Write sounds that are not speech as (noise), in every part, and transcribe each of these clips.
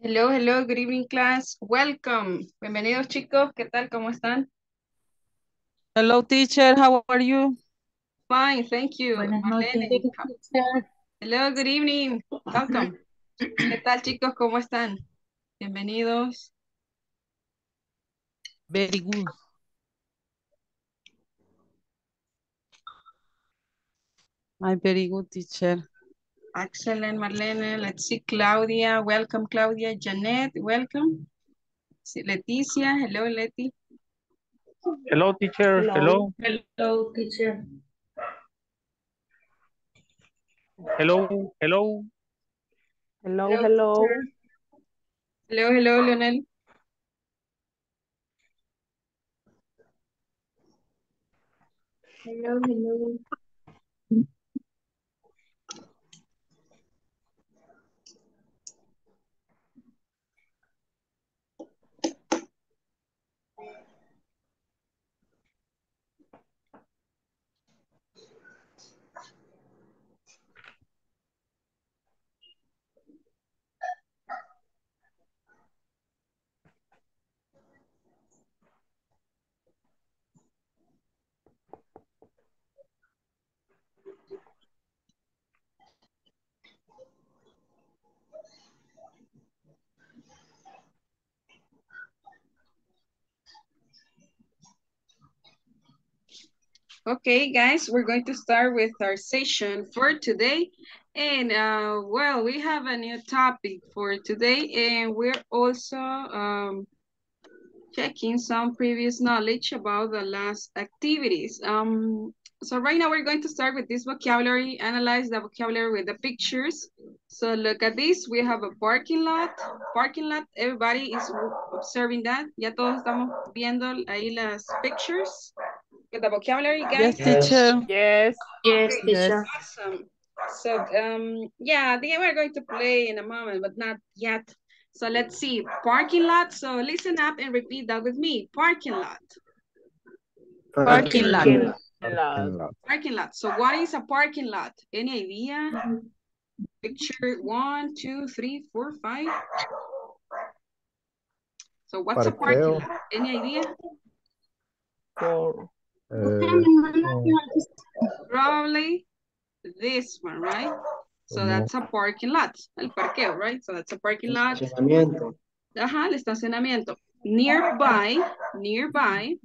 Hello, hello, good evening class. Welcome. Bienvenidos chicos. ¿Qué tal? ¿Cómo están? Hello, teacher. How are you? Fine, thank you. Buenas noches. Hello, good evening. Welcome. ¿Qué tal chicos? ¿Cómo están? Bienvenidos. Very good. I'm very good, teacher. Excellent, Marlene. Let's see, Claudia. Welcome, Claudia. Janet, welcome. Leticia. Hello, Leti. Hello, teacher. Hello. Hello, teacher. Hello. Hello. Hello, hello. Hello, hello, Leonel. Hello, hello. Okay, guys, we're going to start with our session for today. And uh, well, we have a new topic for today, and we're also um, checking some previous knowledge about the last activities. Um, so right now we're going to start with this vocabulary, analyze the vocabulary with the pictures. So look at this, we have a parking lot, parking lot, everybody is observing that. Ya todos estamos viendo ahí las pictures with the vocabulary, guys. Yes, teacher. Yes. Yes, Okay, teacher. Awesome. So, um, yeah, I think we're going to play in a moment, but not yet. So let's see, parking lot. So listen up and repeat that with me. Parking lot, Parking lot. Hello. parking lot. So what is a parking lot? Any idea? Picture one, two, three, four, five. So what's a parking lot? Any idea? Eh, Probably this one, right? So that's a parking lot. El parqueo, right? So that's a parking lot. estacionamiento. Ajá, el estacionamiento. Nearby, nearby,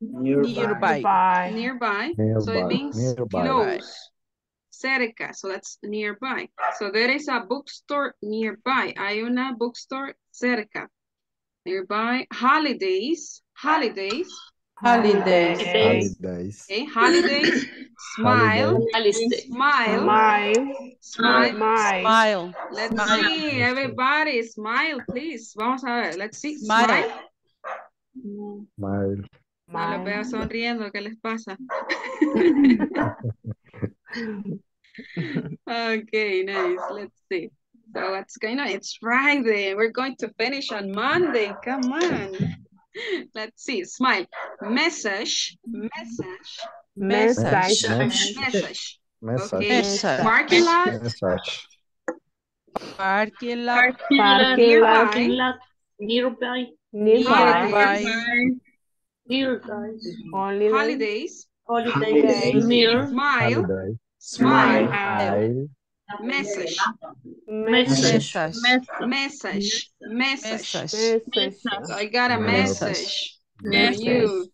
Nearby. Bye. nearby. So it means nearby. close. Cerca, so that's nearby. So there is a bookstore nearby. Hay una bookstore cerca. Nearby. Holidays, holidays. Holidays. Holidays. Okay, holidays. (coughs) Smile, Holiday. smile, Smile. smile. Smile. Smile. Let's Smile. see, everybody, smile, please. Vamos a ver, let's see. Smile. Smile. Smile. No los veo sonriendo, ¿qué les pasa? (laughs) Okay, nice. Let's see. So what's going on? It's Friday. We're going to finish on Monday. Come on. Let's see. Smile. Message. Message. Message. Message. Message. Message. Okay. Message. Parking lot. Message. Parking lot. Parking lot. Nearby. Nearby. Nearby. Nearby. Holidays. Holidays. Near. Smile. Holiday. Smile. Smile. Message. Message. Message. Message. Message. Message. So I got a Message. message you.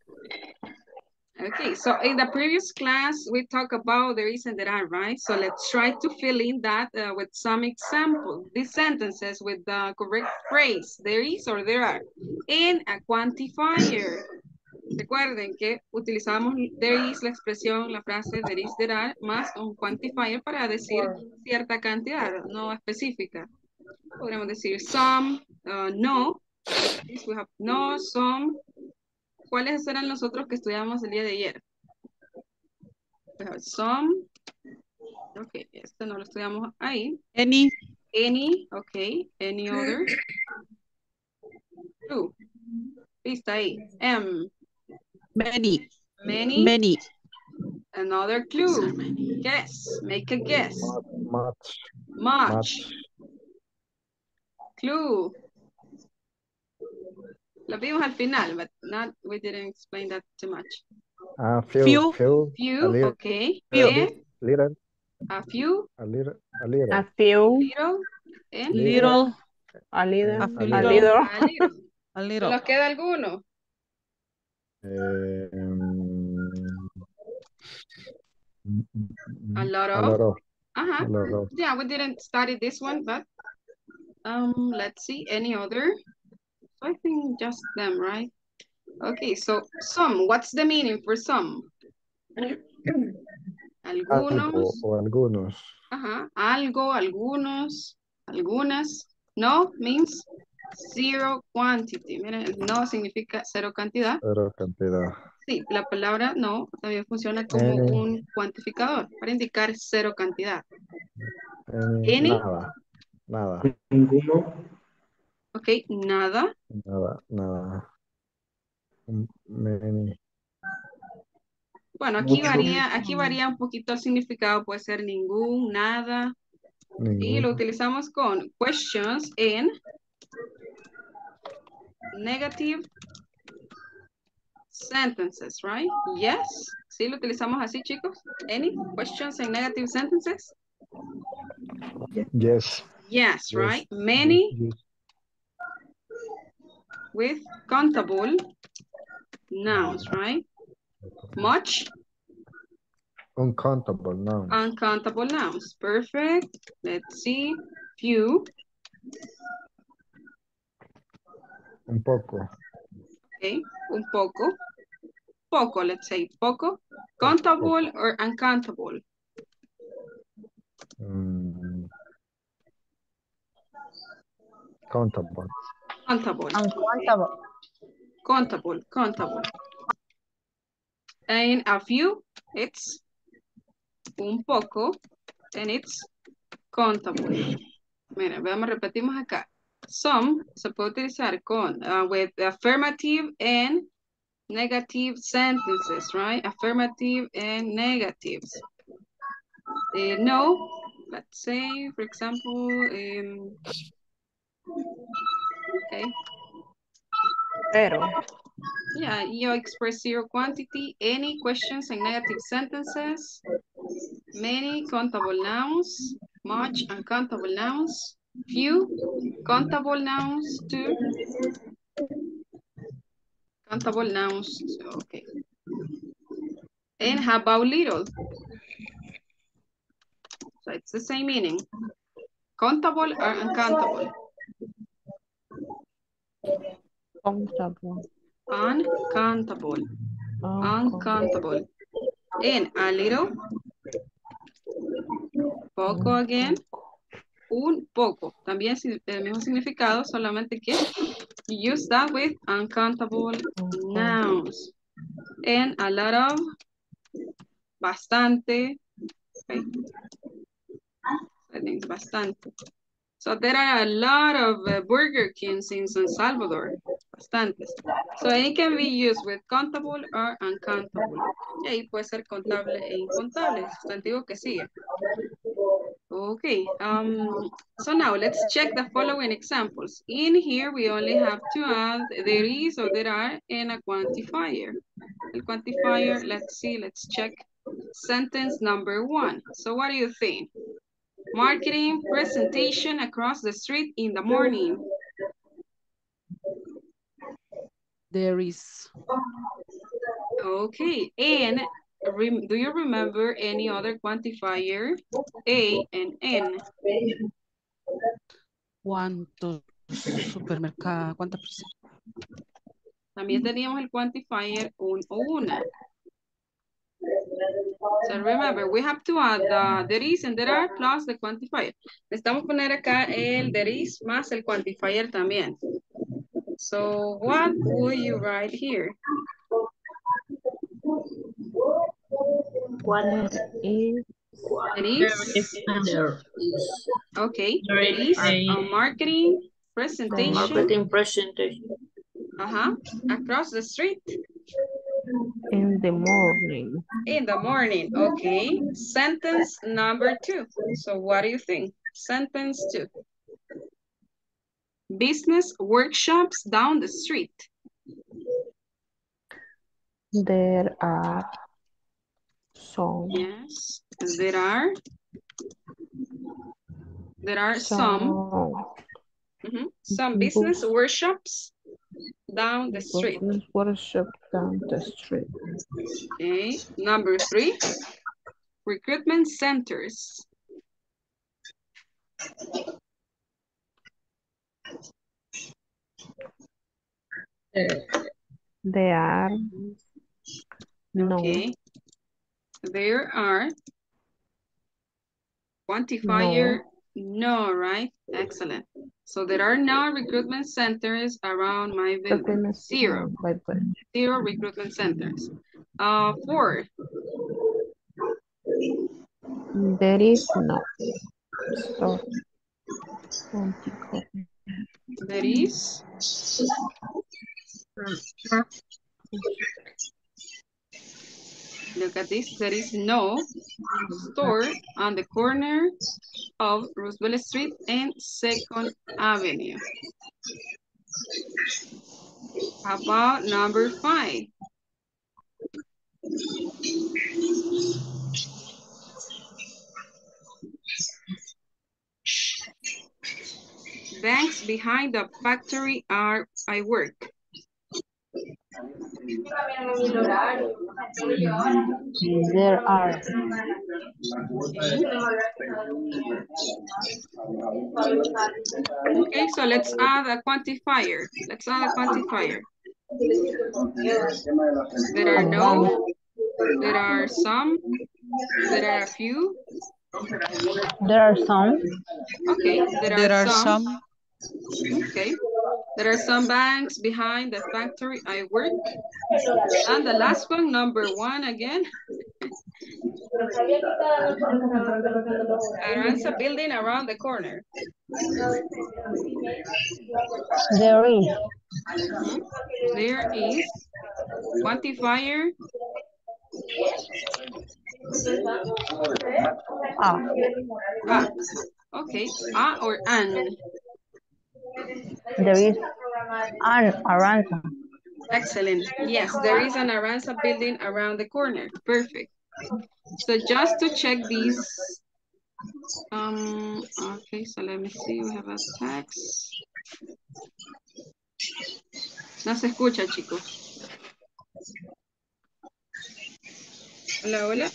Okay, so in the previous class, we talked about there is and there are, right? So let's try to fill in that uh, with some examples. These sentences with the correct phrase, there is or there are, in a quantifier. Recuerden que utilizamos there is, la expresión, la frase there is, there are, más un quantifier para decir cierta cantidad, no específica. Podríamos decir some, uh, no, we have no, some. ¿Cuáles eran los otros que estudiamos el día de ayer? We have some. Ok, este no lo estudiamos ahí. Any. Any, ok. Any other. Two. Lista ahí. M. Many. Many. Many. Another clue. Guess. Make a guess. Much. Much. Much. Clue. Lo vimos al final, but not, we didn't explain that too much. Ah, few, Few. few, Few, A little. okay. Few. And little, a few, a little, a little. A few, little, and Little, a little, A a few little. little. a little. a ¿Se little. ¿Nos queda alguno? Mm, A lot a of. lot of, Uh-huh. a lot of. Yeah, we didn't study this one, but um, let's see, any other? I think just them, right? Okay, so some, what's the meaning for some? (clears throat) Algo Algunos, o algunos. ajá, algo, algunos, algunas. No means zero quantity. Miren, no significa cero cantidad. Pero cantidad. Sí, la palabra no también funciona como Any. un cuantificador para indicar cero cantidad. Any, Any? Nada. Nada. Ok, nada. Nada. Nada. Mm, Many. Bueno, aquí varía, aquí varía un poquito el significado, puede ser ningún, nada, y lo Ninguno. utilizamos con questions en negative sentences, right? Yes, sí lo utilizamos así, chicos. Any questions in negative sentences? Yes. Yes, Yes. right? Many Yes. with countable nouns, right? Much Uncountable nouns. uncountable nouns. Perfect. Let's see. Few. Un poco. Okay, un poco. Poco, let's say poco. Countable or uncountable? Mm. Countable. Countable. Uncountable. Countable, countable. And a few, it's un poco, and it's countable. Mira, veamos, repetimos acá. Some se puede utilizar con, uh, with affirmative and negative sentences, right? Affirmative and negatives. Eh, no, let's say, for example, um, okay, Pero. Yeah, you express zero quantity. Any questions and negative sentences? Many countable nouns, much uncountable nouns, few countable nouns, two countable nouns, okay. And how about little? So it's the same meaning. Countable or uncountable? Countable. Uncountable. uncountable. And a little, poco again, un poco. También el mismo significado, solamente que use that with uncountable nouns. And a lot of, bastante. Bastante. So there are a lot of uh, Burger Kings in San Salvador. Bastantes. So it can be used with countable or uncountable. Y ahí puede ser contable e incontable, sustantivo que sigue. Okay, um, so now let's check the following examples. In here, we only have to add there is or there are and a quantifier. El quantifier, let's see, let's check. Sentence number one. So what do you think? Marketing presentation across the street in the morning. There is. Okay, and do you remember any other quantifier? A and N. ¿Cuántos supermercados? ¿Cuántas personas? También teníamos el quantifier un o una. So remember, we have to add the there is and there are plus the quantifier. Necesitamos poner acá el there is más el quantifier también. So what would you write here? What is There there is, is and there is. okay, There there is is a- a marketing The presentation marketing presentation. uh-huh, across the street in the morning. in the morning. Okay, sentence number two. So what do you think? Sentence two. business workshops down the street. There are some. Yes, there are. There are some, mhm, some business workshops down the street. workshop down the street. Okay, number three, recruitment centers. There are no. Okay. There are quantifier, no, right? Excellent. So there are no recruitment centers around my village. Zero. Zero recruitment centers. Uh, four, There is no. So, there is. Look at this, there is no store on the corner of Roosevelt Street and Second Avenue. How about number five? Banks behind the factory are I work. There are. Okay, so let's add a quantifier. Let's add a quantifier. There are no, there are some, there are a few. There are some. Okay, there There are are some. some. Okay, there are some banks behind the factory I work. And the last one, number one again. Aranza building around the corner. There is. There is quantifier. Ah. Ah, okay, ah or an. There is an Aranza. Excellent. Yes, there is an Aranza building around the corner. Perfect. So just to check these. Um, okay, so let me see. We have a text. No se escucha, chicos. Hola, hola.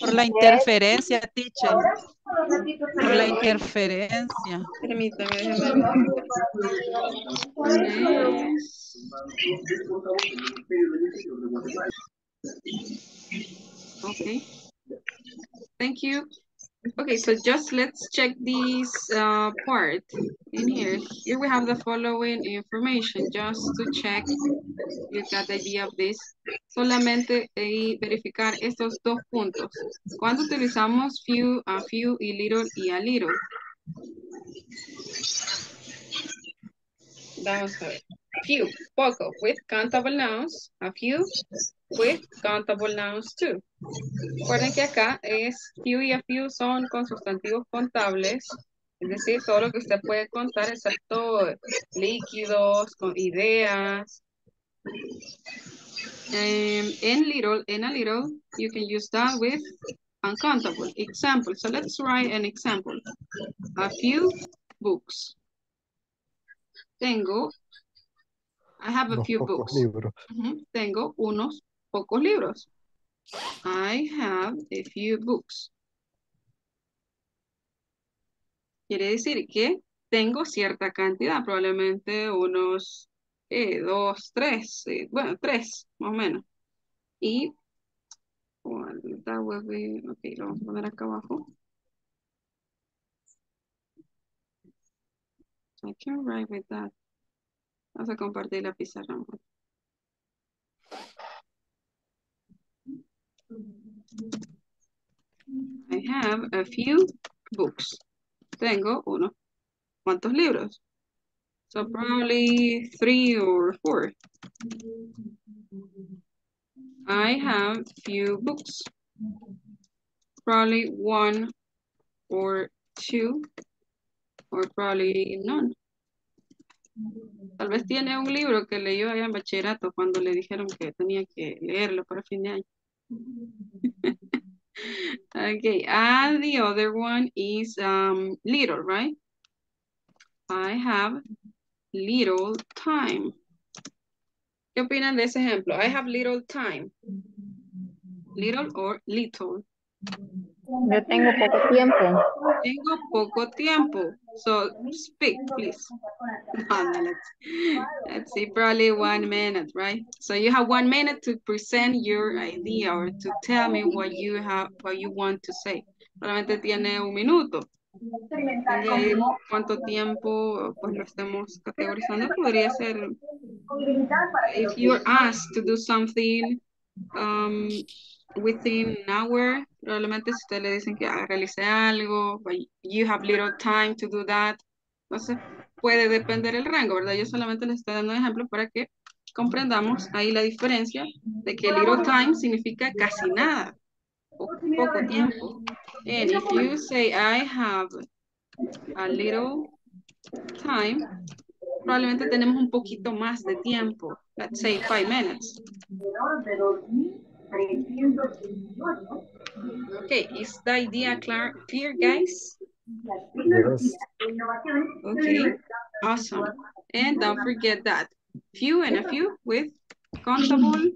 Por la interferencia, teacher. Por la interferencia. Permítame. Okay. Thank you. Okay, so just let's check this uh, part in here. Here we have the following information, just to check you got the idea of this. Solamente eh, verificar estos dos puntos. Cuando utilizamos few, a few y little y a little. Vamos a ver. Few, poco, with countable nouns. A few, with countable nouns too. Recuerden que acá es few y a few son con sustantivos contables, es decir, todo lo que usted puede contar, excepto líquidos, con ideas. Um, in little, in a little, you can use that with uncountable. Example, so let's write an example. A few books. Tengo, I have a Unos few pocos books. libros. Ujú, Tengo unos pocos libros. I have a few books. Quiere decir que tengo cierta cantidad, probablemente unos eh, dos, tres, eh, bueno, tres, más o menos. Y, well, that will be, ok, lo vamos a poner acá abajo. I can write with that. Vamos a compartir la pizarra. I have a few books. Tengo uno. ¿Cuántos libros? So probably three or four. I have few books. Probably one or two or probably none. Tal vez tiene un libro que leyó allá en bachillerato cuando le dijeron que tenía que leerlo para fin de año. (laughs) okay, and the other one is um, little, right? I have little time. ¿Qué opinan de ese ejemplo? I have little time. Little or little. Yo tengo poco tiempo. Tengo poco tiempo. So speak, please. No, (laughs) no, let's, let's see, probably one minute, right? So you have one minute to present your idea or to tell me what you have, what you want to say. Solamente tiene un minuto. Depende cuánto tiempo pues lo estemos categorizando. Podría ser, if you're asked to do something um, within an hour, probablemente si usted le dicen que haga- realice algo, you have little time to do that, entonces puede depender el rango, ¿verdad? Yo solamente les estoy dando un ejemplo para que comprendamos ahí la diferencia de que little time significa casi nada, o poco tiempo. And if you say I have a little time, probablemente tenemos un poquito más de tiempo, let's say five minutes. Okay, is the idea clear, clear guys? Yes. Okay, awesome. And don't forget that few and a few with countable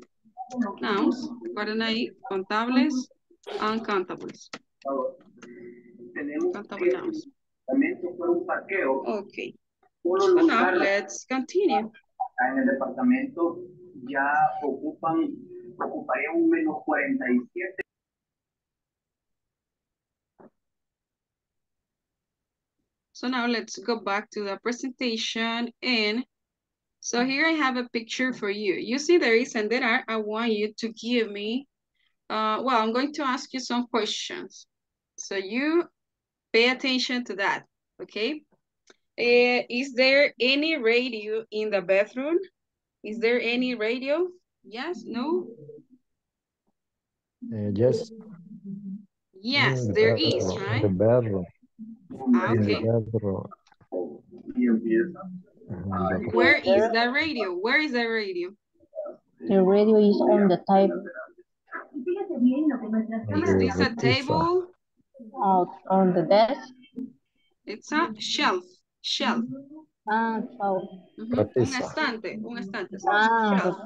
nouns. Recuerden ahí, contables, uncountables. Countable nouns. Okay, so now let's continue. en el departamento ya ocupan, ocuparía un menos 47. So now let's go back to the presentation and so here I have a picture for you. You see there is and there are, I want you to give me, uh, well, I'm going to ask you some questions. So you pay attention to that, okay? Eh, is there any radio in the bathroom? Is there any radio? Yes, no? Uh, yes. Yes, in the there is, bedroom, right? In the bedroom. Ah, In the bedroom. Y empieza. Uh, in the where is the radio? Where is the radio? The radio is on the table. Is this a table? Out on the desk. It's a shelf, shelf. Ah, so, Ujú, Un estante, un estante. ah, shelf.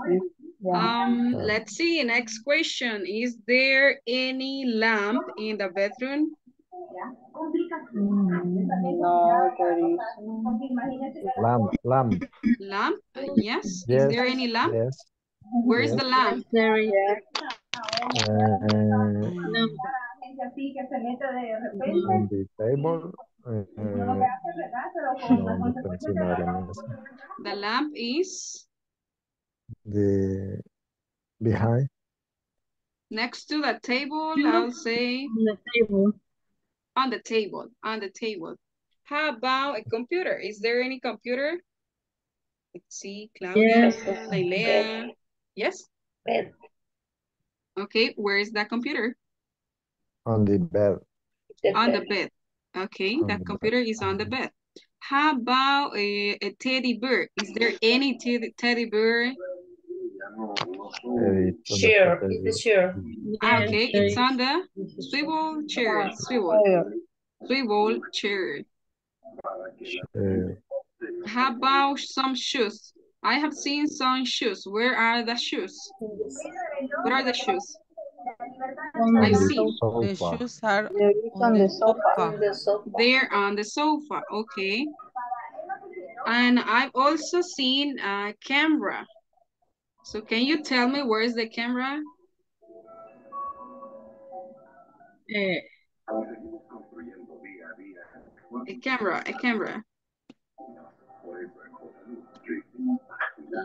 Yeah. Um, let's see, next question. Is there any lamp in the bedroom? Mm, no, there is. Lamp, lamp. Lamp, Uh, yes. Is there any lamp? Yes. Where is the lamp? There is. Uh, on the table. Uh, uh, no, no está encima de la mesa. The lamp is The behind. next to the table, I'll say On the table. on the table, on the table. How about a computer? Is there any computer? Let's see, Claudia, Yes. Lailea. Yes? Okay, where is that computer? On the bed. On the bed. Okay, On that the bed. computer is on the mm-hmm. bed. How about a, a teddy bear? Is there any teddy, teddy bear? Uh, it's on the Sure, top of it's the- sure. Ah, Yes, okay, there it's is. on the swivel chair, swivel, Where? swivel chair. uh, How about some shoes? I have seen some shoes. Where are the shoes? Where are the shoes? I see. The shoes are on the sofa. The sofa. They're on the sofa, okay. And I've also seen a camera. So can you tell me where is the camera? Eh, A camera, a camera.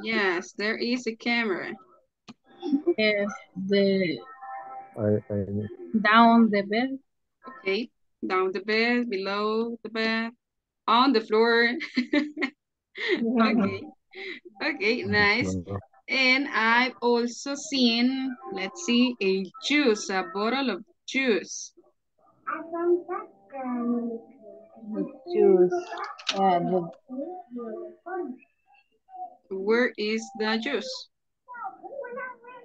Yes, there is a camera. yes, the I, I, down the bed. Okay, down the bed, below the bed, on the floor. (laughs) (laughs) Okay, okay, nice. And I've also seen, let's see, a juice, a bottle of juice. Choose. Uh, the, Where is the juice?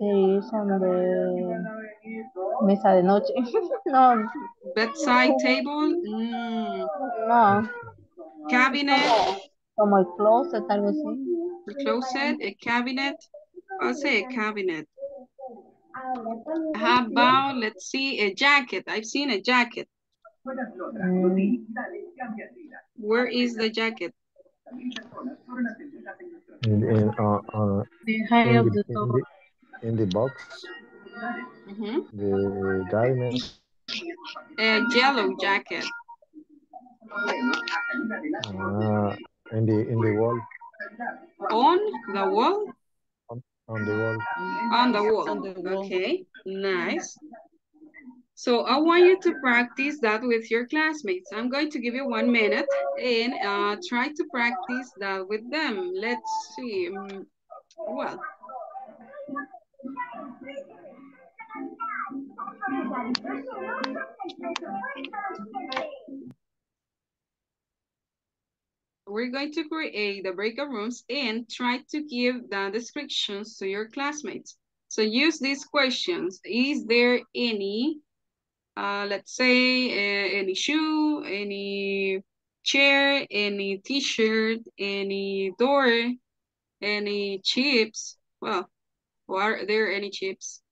there is on the mesa de noche. (laughs) no, Bedside table? Mm. no. Cabinet? Como el closet, algo así. A closet? A cabinet? I'll say a cabinet. How about, let's see, a jacket? I've seen a jacket. Mm, Where is the jacket? In, in, uh, uh, The high in, of the, the in, the, in the box, Mhm. the garment, A yellow jacket. uh, in the in the wall, On the wall? on the wall. On the wall. On the wall. Okay, nice. So I want you to practice that with your classmates. I'm going to give you one minute and uh, try to practice that with them. Let's see. mm, Well, we're going to create the breakout rooms and try to give the descriptions to your classmates. So use these questions. Is there any, uh, let's say, uh, any shoe, any chair, any t-shirt, any door, any chips? Well, are there any chips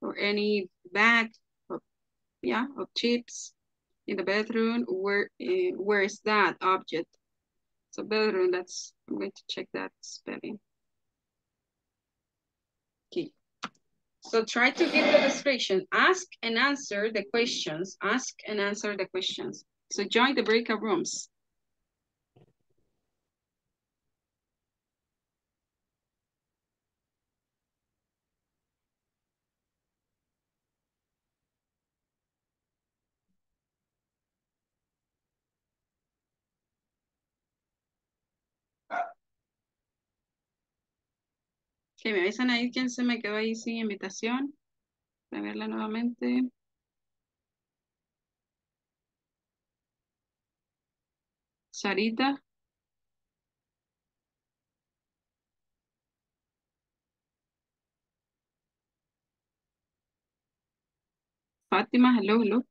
or any bag yeah, of chips in the bedroom? Where, uh, where is that object? So bedroom, that's, I'm going to check that spelling. Okay. So try to give the description. Ask and answer the questions. Ask and answer the questions. So join the breakout rooms. Que me avisan ahí quién se me quedó ahí sin invitación. Para verla nuevamente. Sarita. Fátima, hello, hello.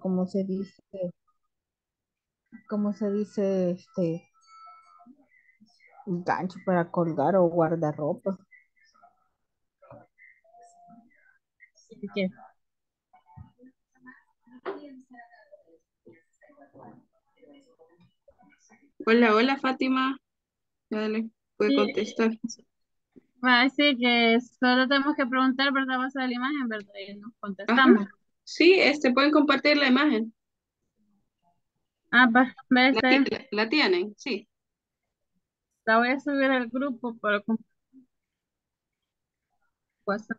¿Cómo se dice? ¿cómo se dice? Este, gancho para colgar o guardarropa. Hola, hola, Fátima. Dale, puede Sí. contestar. Va a decir que solo tenemos que preguntar, ¿verdad? Base de la imagen, ¿verdad? Y nos contestamos. Sí, este, pueden compartir la imagen. Ah, va, ¿La, la- la tienen? Sí. La voy a subir al grupo para WhatsApp.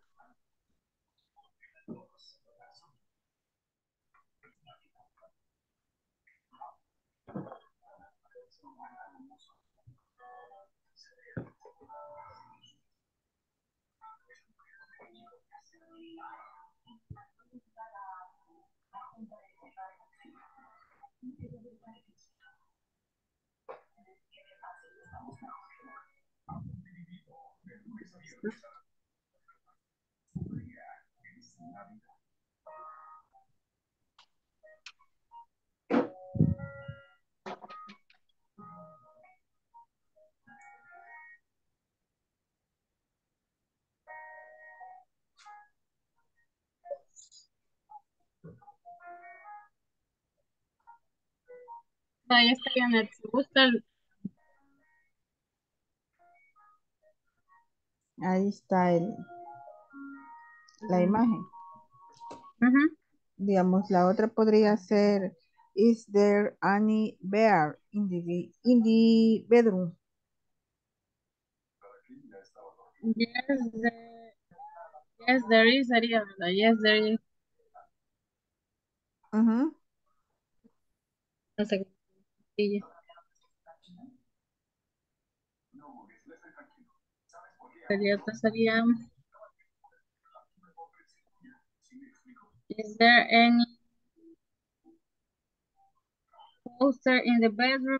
Ahí está, Janet. Si gusta, Ahí está el, la imagen. Ujú. Digamos, la otra podría ser, is there any bear in the, in the bedroom? Yes, there, yes, there is, sería, ¿verdad? Yes, there is. Ujú. No sé. Sería, is there any poster in the bedroom?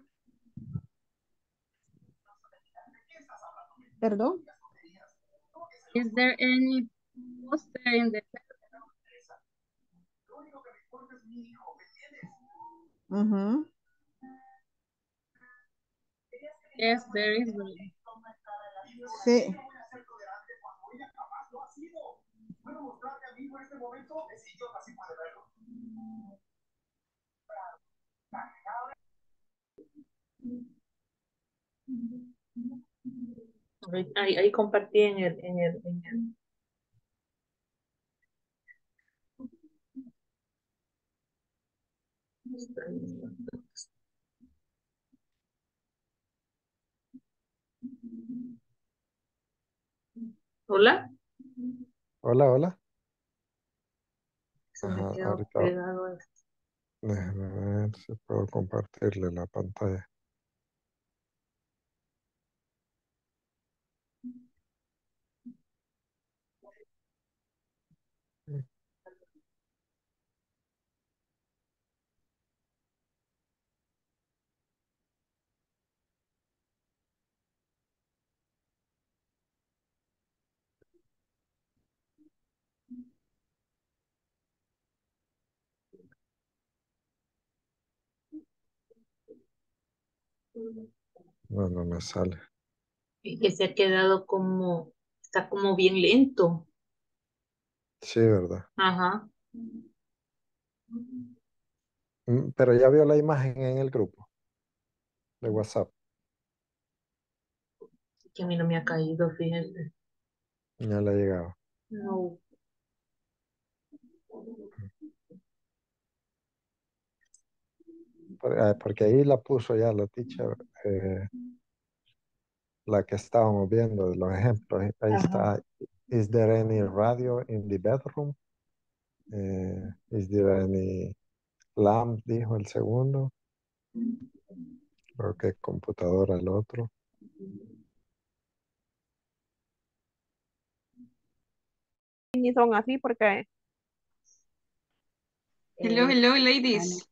Perdón. Is there any poster in the Ujú. Yes, there is. ¿Puedo mostrarte a mí en este momento? Es idiota, sí puede verlo. Ahí, ahí compartí en el, en el, en el. Hola. Hola, hola. Se me Ajá, quedó ahorita pegado esto. déjeme ver si puedo compartirle la pantalla. No, no me sale. Es que se ha quedado como, está como bien lento. Sí, ¿verdad? Ajá. Mm, Pero ya vio la imagen en el grupo de WhatsApp. Que a mí no me ha caído, fíjense. Ya le ha llegado. No. Por- ah, Porque ahí la puso ya la teacher, eh, la que estábamos viendo de los ejemplos. Ahí está. Is there any radio in the bedroom? Eh, is there any lamp? Dijo el segundo. Creo que computadora el otro. Y son así porque Hello, hello, ladies.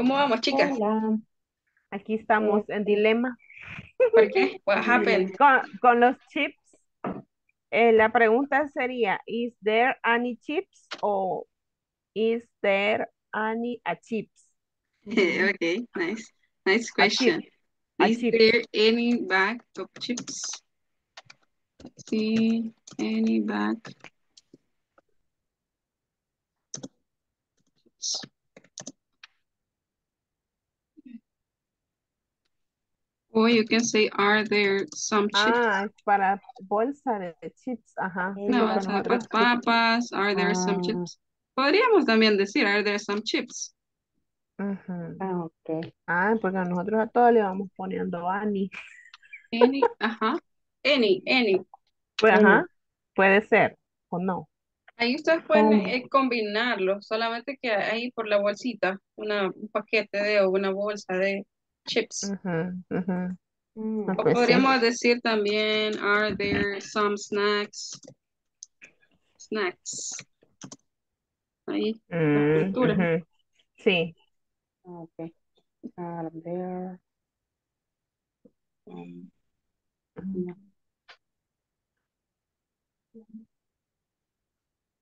¿Cómo vamos, chicas? hola, aquí estamos en dilema ¿Por qué? What happened? con, con los chips. Eh, la pregunta sería, ¿is there any chips o is there any a chips? (laughs) okay, nice. Nice question. A Is chip. there any bag of chips? See, any bag? Or you can say, are there some chips? Ah, es para bolsa de chips. Ajá. No, o sea, papas, are there some chips? Podríamos también decir, are there some chips? Ujú. Ah, ok. Ah, porque nosotros a todos le vamos poniendo Ani. Any, ajá, any, any. Pues Any. ajá, puede ser o no. Ahí ustedes pueden eh, combinarlo, solamente que ahí por la bolsita, una, un paquete de o una bolsa de chips. Mm, Ah, O pues sí. podríamos decir también, are there some snacks? Snacks. Ahí, Mm. Sí. ok. Are there um, no.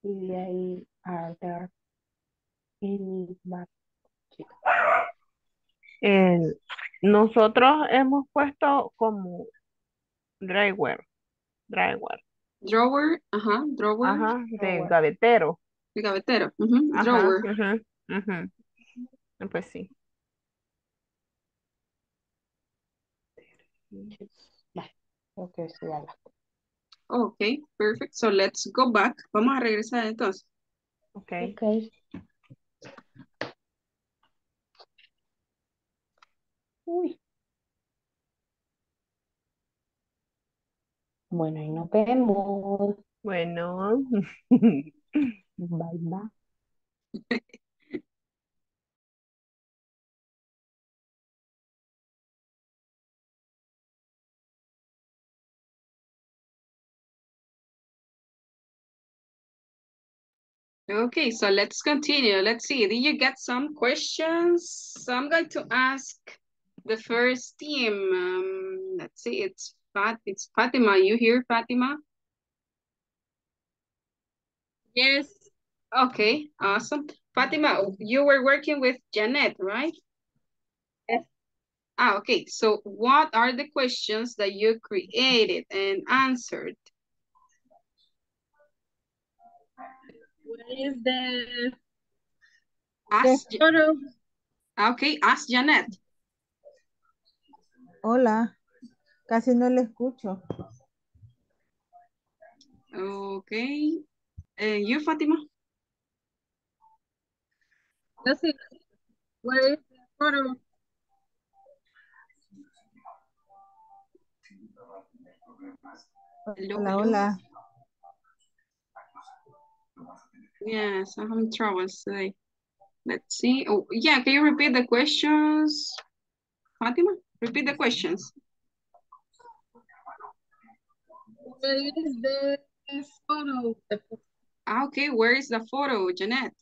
Y de ahí, are there any El- nosotros hemos puesto como dryware, dryware, drawer, ajá, drawer, ajá, de Drawer. gavetero. de gavetero, ujú, Ajá, drawer. ujú, ujú. Pues sí. Vale, creo que sí, ya la- Okay, perfect. So let's go back. Vamos a regresar entonces. Ok. Ok. Uy. Bueno, y nos vemos. Bueno. (laughs) Bye, bye. Okay, so let's continue. Let's see. Did you get some questions? So I'm going to ask the first team. Um, let's see. It's Fat. It's Fatima. You here, Fatima? Yes. Okay, awesome. Fatima, you were working with Janet, right? Yes. Ah, okay. So what are the questions that you created and answered? What is the Ask, photo? okay, ask Janet. Hola, casi no le escucho. Okay. And you, Fatima? Let's see. Where is the photo? Hello, Hola, hola. Yes, I'm having troubles today. Let's see. Oh, yeah, can you repeat the questions? Fatima, repeat the questions. Where is the photo? Ah, okay, where is the photo, Janet?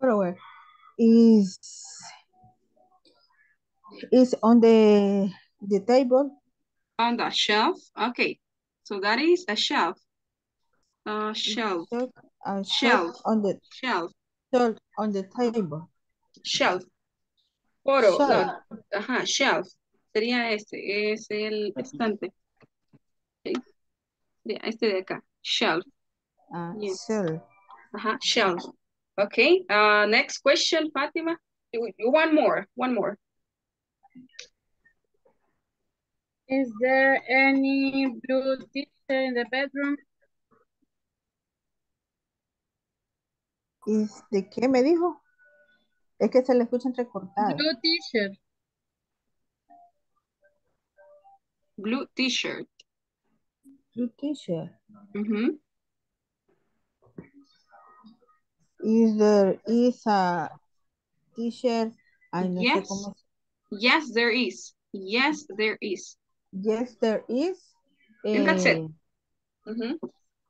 Photo is is on the the table. On the shelf? Okay, so that is a shelf. Uh, shelf, Shelf, uh, Shelf. shelf on the shelf, shelf on the table. shelf. Photo, no, Shelf. ajá, shelf. Sería este, es el estante. Ok. Sería este de acá, shelf. Uh, Yes. shelf. Ajá, shelf. Okay, uh, next question, Fatima. You- you- One more, one more. Is there any blue t-shirt in the bedroom? Is ¿De qué me dijo? Es que se le escucha entrecortado. Blue t-shirt. Blue t-shirt. Blue t-shirt. Mhm. Is there is a t-shirt? No Yes. cómo. Yes, there is. Yes, there is. Yes, there is. And that's it. Eh, Mhm.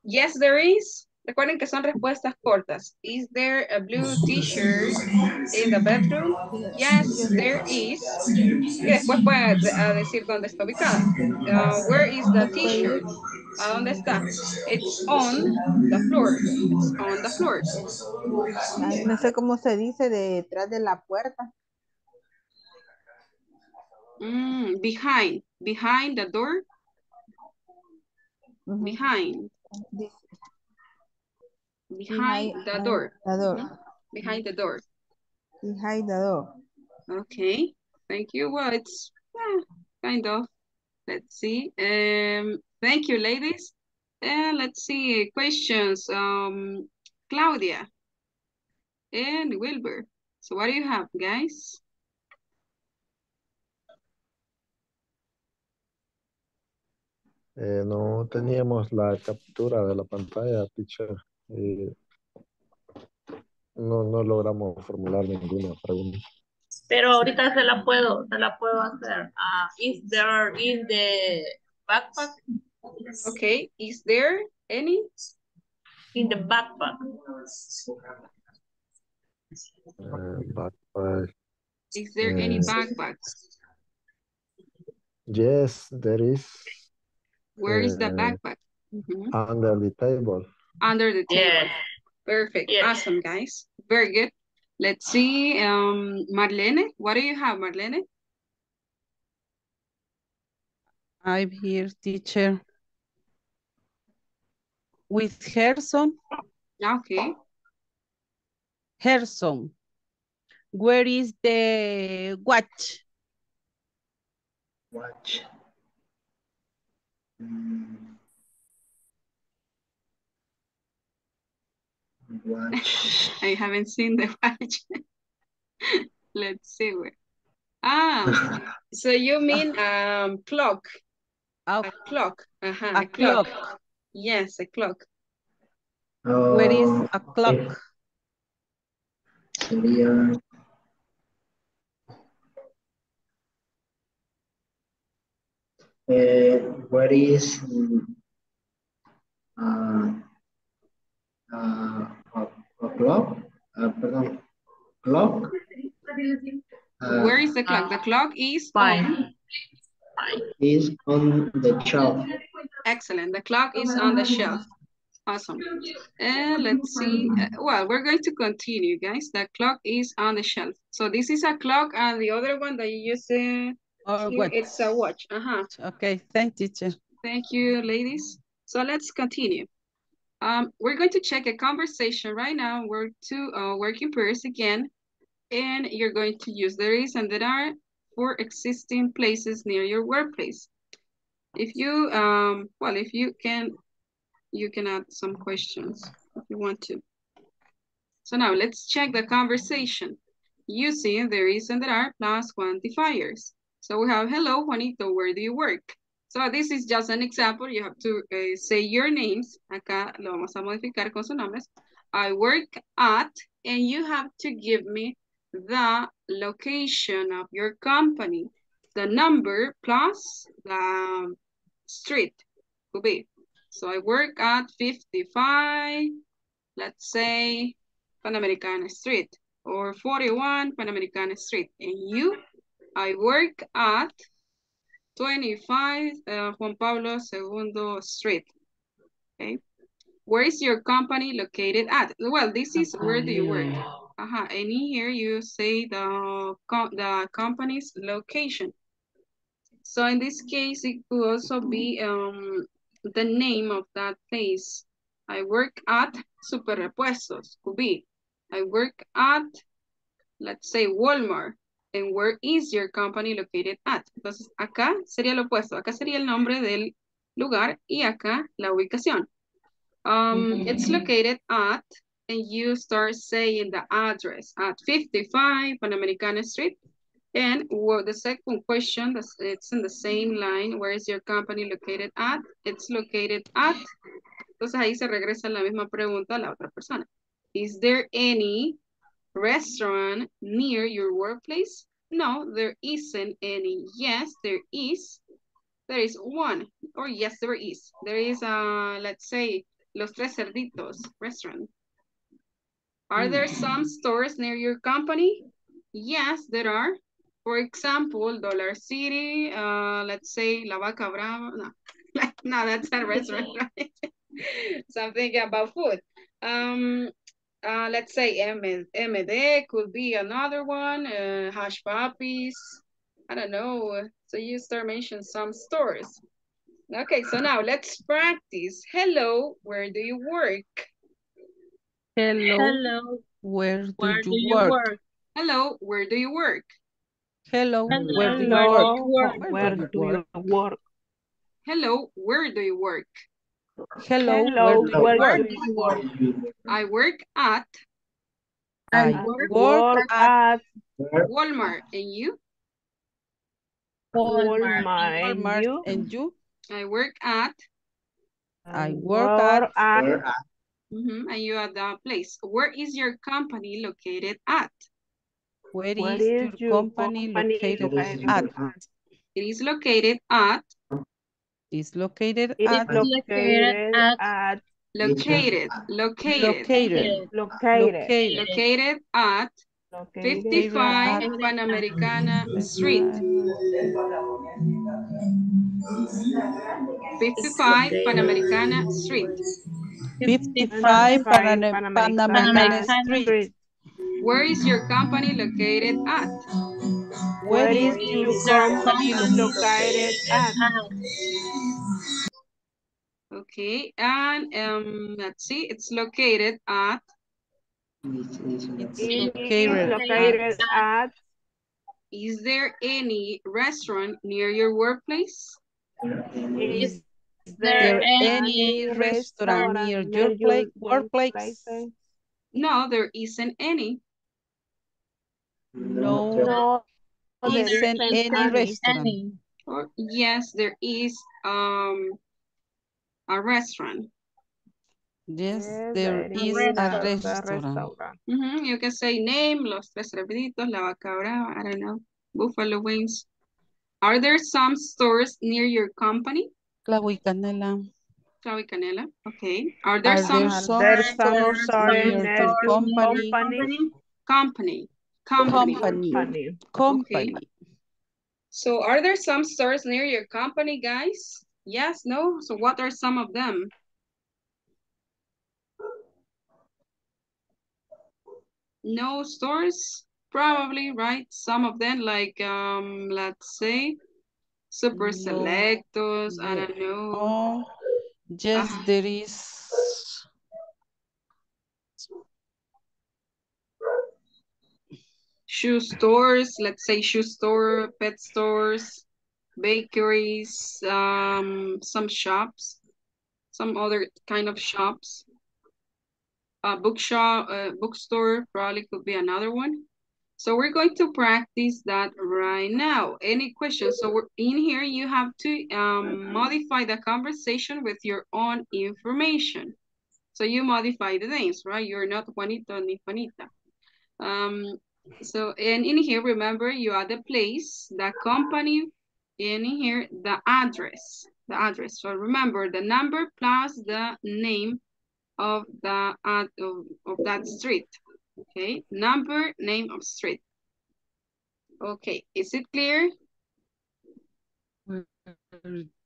Yes, there is. Recuerden que son respuestas cortas. Is there a blue t-shirt in the bedroom? Yes, there is. Y después puede de- a decir dónde está ubicada. Uh, where is the t-shirt? ¿A dónde está? It's on the floor. It's on the floor. ay, no sé cómo se dice detrás de la puerta. Mm, behind, behind the door, Mhm. Behind, behind the door, The door. Behind the door. Behind the door. Okay, thank you. Well, it's eh, kind of. Let's see. Um, thank you, ladies. And let's see questions. Um, Claudia and Wilbur. So what do you have, guys? Eh, no teníamos la captura de la pantalla, teacher. Y no, no logramos formular ninguna pregunta. Pero ahorita se la puedo, se la puedo hacer. Ah, is there in the backpack? Okay, is there any? In the backpack. Eh, backpack. Is there any Eh, backpacks? Yes, there is Where is the uh, backpack? Under the table. Under the table. Yes. Perfect. Yes. Awesome, guys. Very good. Let's see. Um, Marlene, what do you have, Marlene? I'm here, teacher. With Herson. Okay. Herson. Where is the watch? Watch. Mm. Watch. I haven't seen the watch. (laughs) Let's see where. Ah, (laughs) so you mean um clock? Oh, A clock. Uh-huh, a clock. Yes, a clock. Where is Oh, a clock? Sería. Eh, where is uh, uh, a, a clock? Uh, perdón, clock? Uh, Where is the clock? The clock is Fine. on. is on the shelf. Excellent. The clock is on the shelf. Awesome. And let's see. Uh, well, we're going to continue, guys. The clock is on the shelf. So this is a clock, and the other one that you use, uh, Or what? it's a watch. Uh-huh. Okay, thank you, teacher. Thank you, ladies. So let's continue. Um, we're going to check a conversation right now. We're two uh, working pairs again, and you're going to use there is and there are for existing places near your workplace. If you, um, well, if you can, you can add some questions if you want to. So now let's check the conversation using there is and there are plus quantifiers. So we have, hello, Juanito, where do you work? So this is just an example. You have to uh, say your names. Acá lo vamos a modificar con sus nombres. I work at, and you have to give me the location of your company, the number plus the street could be. So I work at 55, let's say, Panamericana Street, or 41 Panamericana Street. And you, I work at 25 uh, Juan Pablo II Street. Okay. Where is your company located at? Well, this is where do you work? Uh -huh. And in here you say the, co the company's location. So in this case, it could also be um, the name of that place. I work at Super Repuestos, could be. I work at, let's say, Walmart. And where is your company located at? Entonces, acá sería lo opuesto. Acá sería el nombre del lugar y acá la ubicación. Um, It's located at, and you start saying the address at 55 Panamericana Street. And well, the second question, it's in the same line. Where is your company located at? It's located at. Entonces ahí se regresa la misma pregunta a la otra persona. Is there any restaurant near your workplace? No, there isn't any. Yes, there is. There is one. Or yes, there is. There is, uh, let's say, Los Tres Cerditos restaurant. Are there some stores near your company? Yes, there are. For example, Dollar City, uh, let's say La Vaca Brava. No, (laughs) no, that's not a restaurant, (laughs) right? (laughs) Something about food. Um, uh, let's say M MD could be another one. Uh, Hush Puppies. I don't know. So you start mentioning some stores. Okay, so now let's practice. Hello, where do you work? Hello. Hello. Where do Where you do you work? work? Hello, where do you work? Hello. Hello, Where do you work? where do you work? Hello, where do you work? Hello. Hello, Where do where do you work? I work at I I work work at at Walmart. And you? Walmart. Walmart. And Walmart. you? And you? I work at, I work at at mhm, and you at the place. Where is your company located at? Where Where is is your your company company located located at? It is located at, Is located It is at located at- at located, located, located located located located at 55 at Panamericana Street. 55 Panamericana Street. 55 Panam- Panamericana Panamericana Street. Street. Where is your company located at? Where is your your company located? at? Okay, and um, let's see, it's located at, It's located located at is there any restaurant near your workplace? Is there there any restaurant near your pla- workplace? No, there isn't any. No, No, there isn't any restaurant. Or yes, there is um a restaurant. Yes, Yes, there there is is a a restaurant. Mhm, You can say name, Los Tres Cerditos, La Vaca Brava, I don't know, Buffalo Wings. Are there some stores near your company? Clavo y canela. Clavo y Canela, okay. Are there Are some there some stores stores near near your your company? company. Company? Company. Company. Company. Company. So are there some stores near your company, guys? Yes, no? So what are some of them? No stores? Probably, right? Some of them like, um, let's say, Super No. Selectos, I don't know. Oh, yes, Ah. there is. Shoe stores, let's say shoe store, pet stores, bakeries, um, some shops, some other kind of shops. A bookshop, a bookstore probably could be another one. So we're going to practice that right now. Any questions? So we're, in here, you have to um, modify the conversation with your own information. So you modify the names, right? You're not Juanito ni Juanita. Um, so, and in here, remember, you add the place, the company, and in here, the address, the address. So remember, the number plus the name of the ad, of, of that street. Okay, number, name of street. Okay, is it clear? Where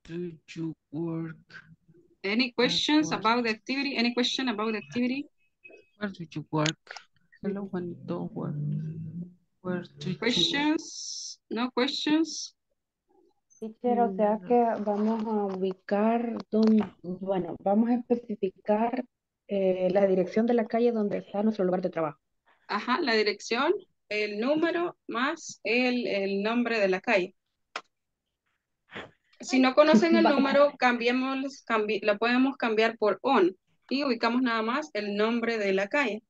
do you work? Any questions about the activity? Any question about the activity? Where do you work? Hello, where you Questions? No questions? Teacher, o sea Mm. que vamos a ubicar, donde, bueno, vamos a especificar eh, la dirección de la calle donde está nuestro lugar de trabajo. Ajá, la dirección, el número más el, el nombre de la calle. Si no conocen el (laughs) número, cambiemos, cambi lo podemos cambiar por on y ubicamos nada más el nombre de la calle.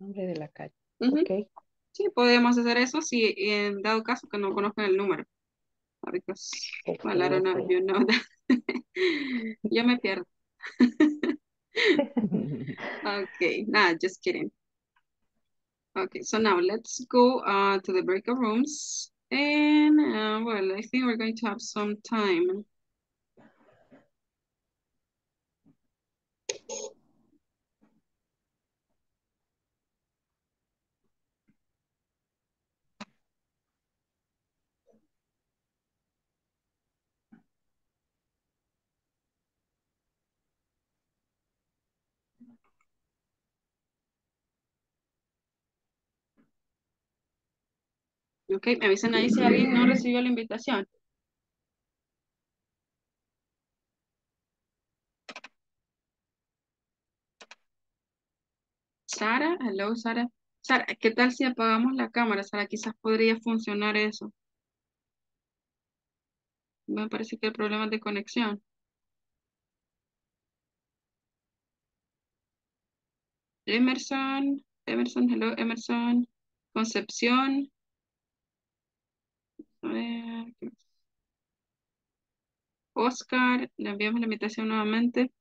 Nombre de la calle. Ujú. Ok. Sí, podemos hacer eso si en dado caso que no conozcan el número. Because, well, I don't know you know that. Yo me pierdo. (laughs) Okay, nah, just kidding. Okay, so now let's go uh, to the breakout rooms. And, uh, well, I think we're going to have some time. Ok, me avisan ahí si alguien no recibió la invitación. Sara, hello Sara. Sara, ¿qué tal si apagamos la cámara? Sara, quizás podría funcionar eso. Me parece que el problema es de conexión. Emerson, Emerson, hello Emerson. Concepción. Oscar, le enviamos la invitación nuevamente.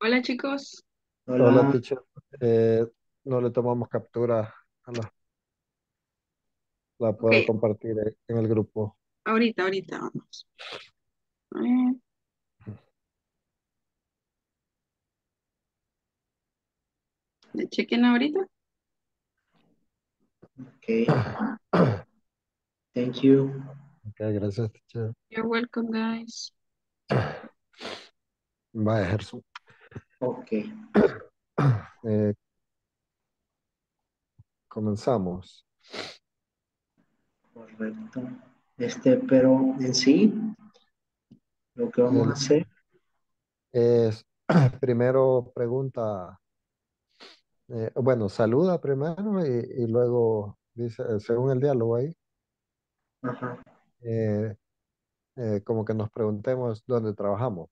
Hola chicos. Hola, teacher. Eh, no le tomamos captura a la, la puedo Ok. compartir en el grupo. Ahorita, ahorita vamos. A ver. ¿Le chequen ahorita? Okay. Thank you. Ok, gracias, teacher. You're welcome, guys. Vaya, Gerson. Okay. (coughs) Eh, comenzamos. Correcto. Este, pero en sí, lo que vamos a hacer, Es (coughs) primero pregunta, eh, bueno, saluda primero y, y luego dice, eh, según el diálogo ahí, ajá, eh, como que nos preguntemos dónde trabajamos.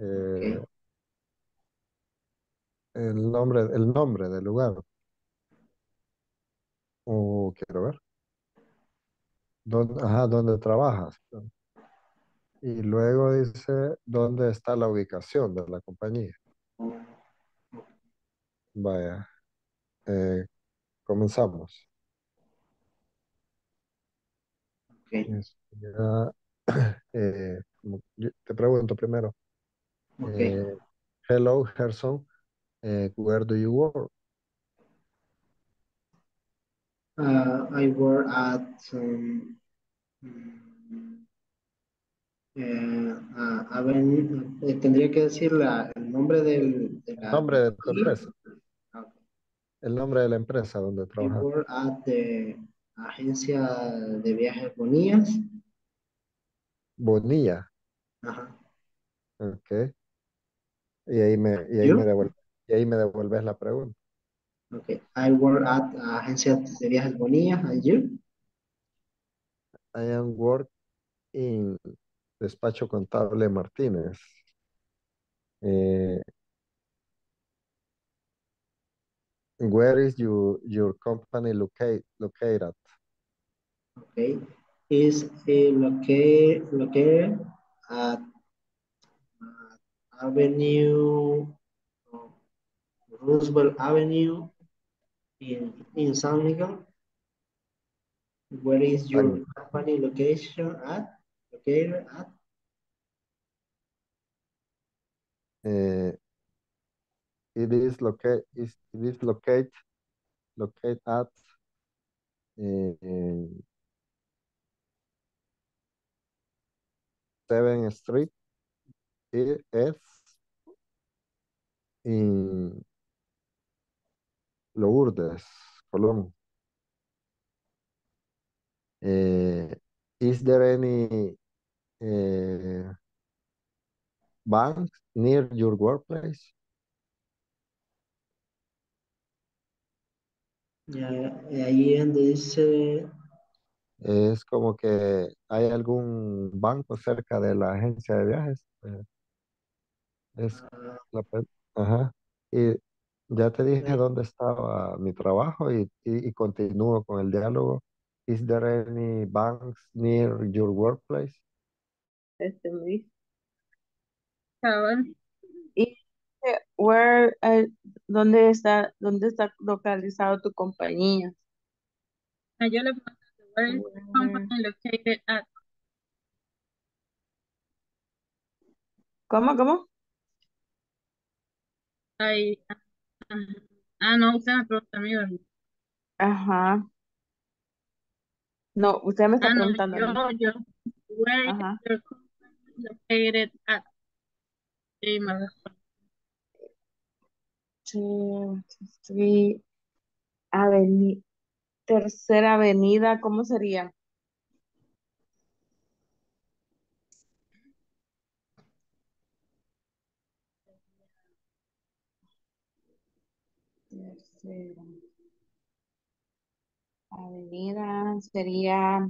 Eh, el nombre, el nombre del lugar. O quiero ver. ¿Dónde, ajá, ¿dónde trabajas? Y luego dice dónde está la ubicación de la compañía. Vaya, eh, comenzamos. ok, Es- ya, (clears throat) eh, te pregunto primero. Ok. eh, hello, Gerson. eh, where do you work? Uh, I work at um, mm, eh, eh, tendría que decir la, el nombre del, de El la nombre de tu empresa. Ah, ok. El nombre de la empresa donde I trabajas. work at the agencia de viajes Bonías. Bonilla. Ajá. Ok. Y ahí me, y ahí me devuelves, y ahí me devuelves la pregunta. Okay. I work at agencia de viajes Bonías. And you? I am work in Despacho Contable Martínez. Eh, where is your, your company locate, located? Okay. Is uh, located located at uh, Avenue uh, Roosevelt Avenue in in San Miguel. Where is your company location at? Located at? eh, it is located. it is locate locate at eh, Seventh Street is in Lourdes, Colón. Eh, is there any eh, bank near your workplace? Ya, ahí donde dice Es como que hay algún banco cerca de la agencia de viajes. eh, es la, pe- ajá. Y ya te dije dónde estaba mi trabajo y, y, y continúo con el diálogo. Is there any banks near your workplace? Este me dice. Y eh, where, eh, ¿dónde está, dónde está localizado tu compañía? Ah, Yo le pregunto, where is the company located at? ¿Cómo, cómo? Ahí, ah, ah, no, usted me pregunta a mí, ¿verdad? Ajá. No, usted me está Ah, no, preguntando a mí. yo, yo, where is Ajá. your company located at? Sí, me responde. Two, three, aveni- tercera avenida, ¿cómo sería? Tercera avenida sería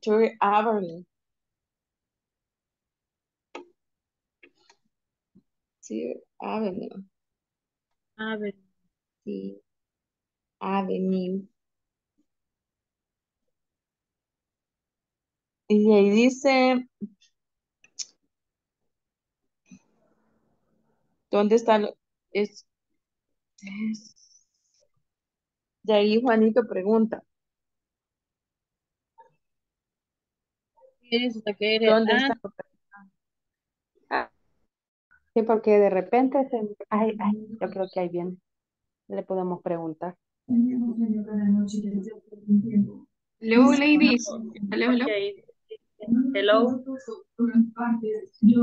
Third Avenue. Third Avenue. Avenue. Sí. Avenue. Y ahí dice, ¿dónde está? lo- Es, es- de ahí Juanito pregunta, It is located ¿dónde at, está? Ah, sí, porque de repente se... Ay, ay, yo creo que ahí viene. Le podemos preguntar. Hello, ladies. Hello, hello. Okay. Hello.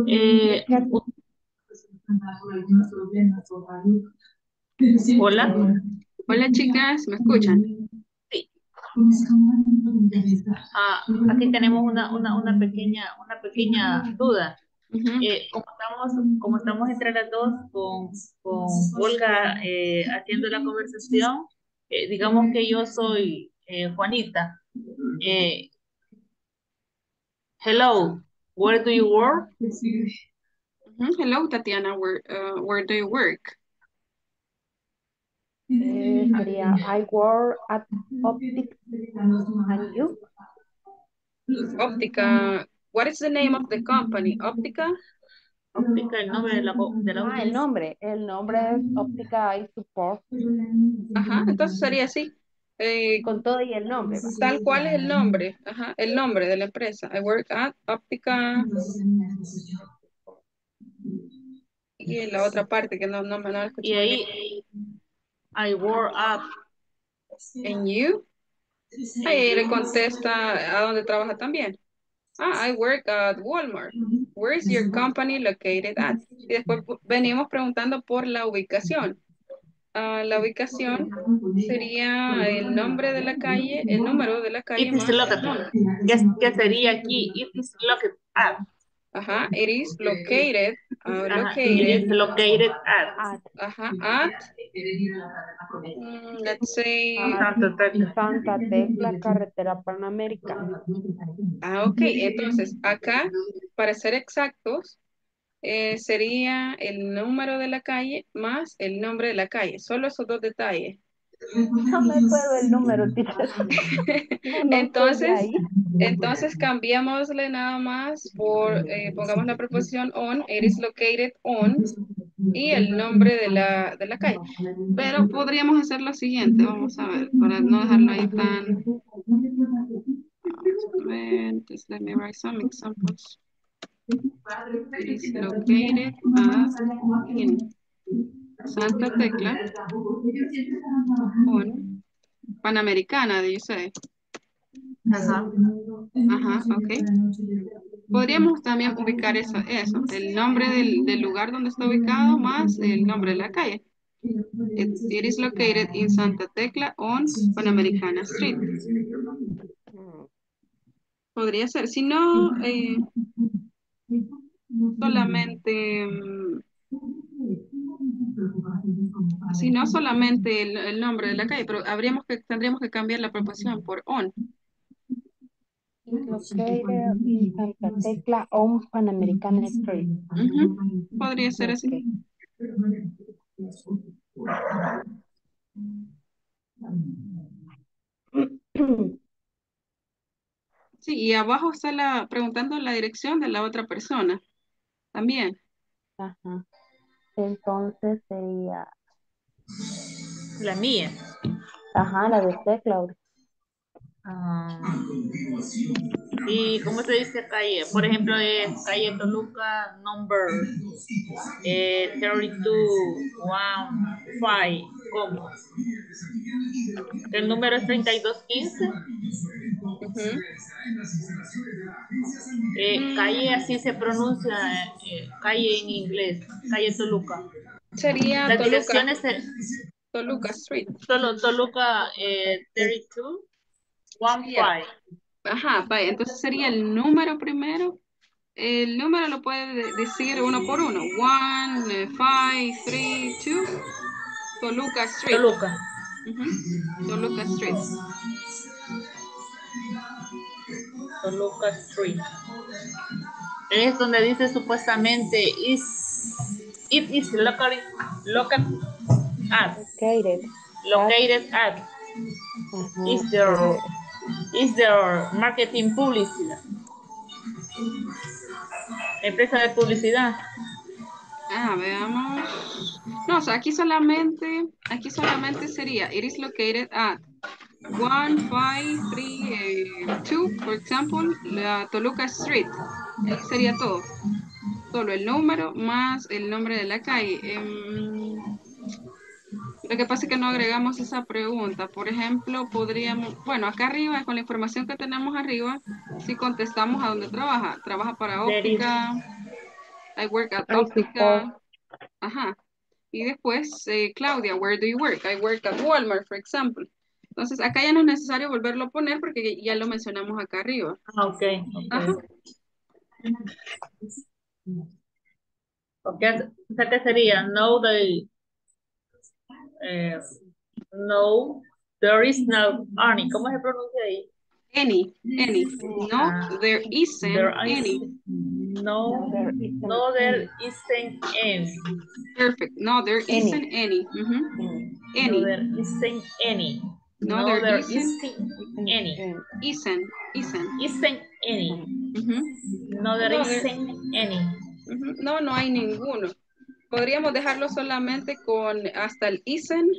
Eh, hola. Hola, chicas, ¿me escuchan? Sí. Ah, aquí tenemos una, una, una pequeña, una pequeña duda. Eh, como estamos, como estamos entre las dos con, con Olga eh, haciendo la conversación, eh, digamos que yo soy eh, Juanita. Eh, hello, where do you work? Hello, Tatiana, where, uh, where do you work? Eh, sería I work at Optic and you. Optica. What is the name of the company? Optica? Óptica, el nombre de la, de la Ah, el nombre. El nombre es Óptica Eye Support. Ajá, entonces sería así. Eh, Con todo y el nombre. va. tal cual es el nombre, ajá, el nombre de la empresa. I work at Optica. Y en la otra parte que no, no, no la escuché Y ahí, I work up. And you? Ahí le contesta a dónde trabaja también. Ah, I work at Walmart. Where is your company located at? Y después pu- venimos preguntando por la ubicación. Ah, la ubicación sería el nombre de la calle, el número de la calle It is located. ¿Qué, qué sería aquí? It is located at. Ajá, it is located, ah, Ajá, It is located, located at. At ajá, at, mm, let's say, Santa Tecla. Santa Tecla, carretera panamericana. ah, ok, entonces acá, para ser exactos, eh, sería el número de la calle más el nombre de la calle, solo esos dos detalles. (laughs) No me acuerdo el número, (laughs) teacher. No, Entonces, entonces cambiamosle nada más por, eh, pongamos la preposición on, it is located on, y el nombre de la, de la calle. Pero podríamos hacer lo siguiente, vamos a ver, para no dejarlo ahí tan... Vamos a ver, just let me write some examples. It is located at, in Santa Tecla, on Panamericana, do you say? Ajá. Ajá, ok. Podríamos también ubicar eso, eso el nombre del, del lugar donde está ubicado más el nombre de la calle. It, it is located in Santa Tecla on Panamericana Street. Podría ser, si no, eh, solamente Si no solamente el, el nombre de la calle, pero habríamos que, tendríamos que cambiar la proposición por on. Located Santa Tecla on Panamericana Street. Podría ser así. Sí, y abajo está la, preguntando la dirección de la otra persona. También. Ajá. Entonces sería, La mía. ajá, la de usted, Claudia. Ah, ¿Y cómo se dice calle? Por ejemplo, es calle Toluca, number eh, 32, 15. ¿Cómo? El número es 3215. Ujú. Eh, calle así se pronuncia, eh, calle en inglés, calle Toluca. Sería Las Toluca, direcciones Toluca Street. Toluca eh, 32, 15. Ajá, vaya, entonces sería el número primero. El número lo puede de- decir uno por uno. One, eh, five, three, two. Toluca Street. Toluca. Ujú, Toluca Street. Toluca Street. Es donde dice supuestamente is it is located located at Located. located at Ajá. is there is there marketing publicidad. Empresa de publicidad. Ah, veamos. No, aquí solamente, aquí solamente sería, it is located at 1532, for example, la Toluca Street. Ahí sería todo. Solo el número más el nombre de la calle. Em, lo que pasa es que no agregamos esa pregunta. Por ejemplo, podríamos, bueno, acá arriba, con la información que tenemos arriba, si contestamos a dónde trabaja. Trabaja para óptica. I work at óptica. Ajá. Y después, eh, Claudia, where do you work? I work at Walmart, for example. Entonces, acá ya no es necesario volverlo a poner porque ya lo mencionamos acá arriba. Ah, ok. Ajá. Ok, o sea que sería no the eh, no there is no any. ¿Cómo se pronuncia ahí? Any, any. No, there isn't There any. no no there isn't any. Perfect. No, there Any. isn't any. No Any. there isn't any. No, No, there there isn't. isn't any. Isn't, isn't. Isn't any. No there No, there- isn't any. No, no hay ninguno. Podríamos dejarlo solamente con hasta el isn't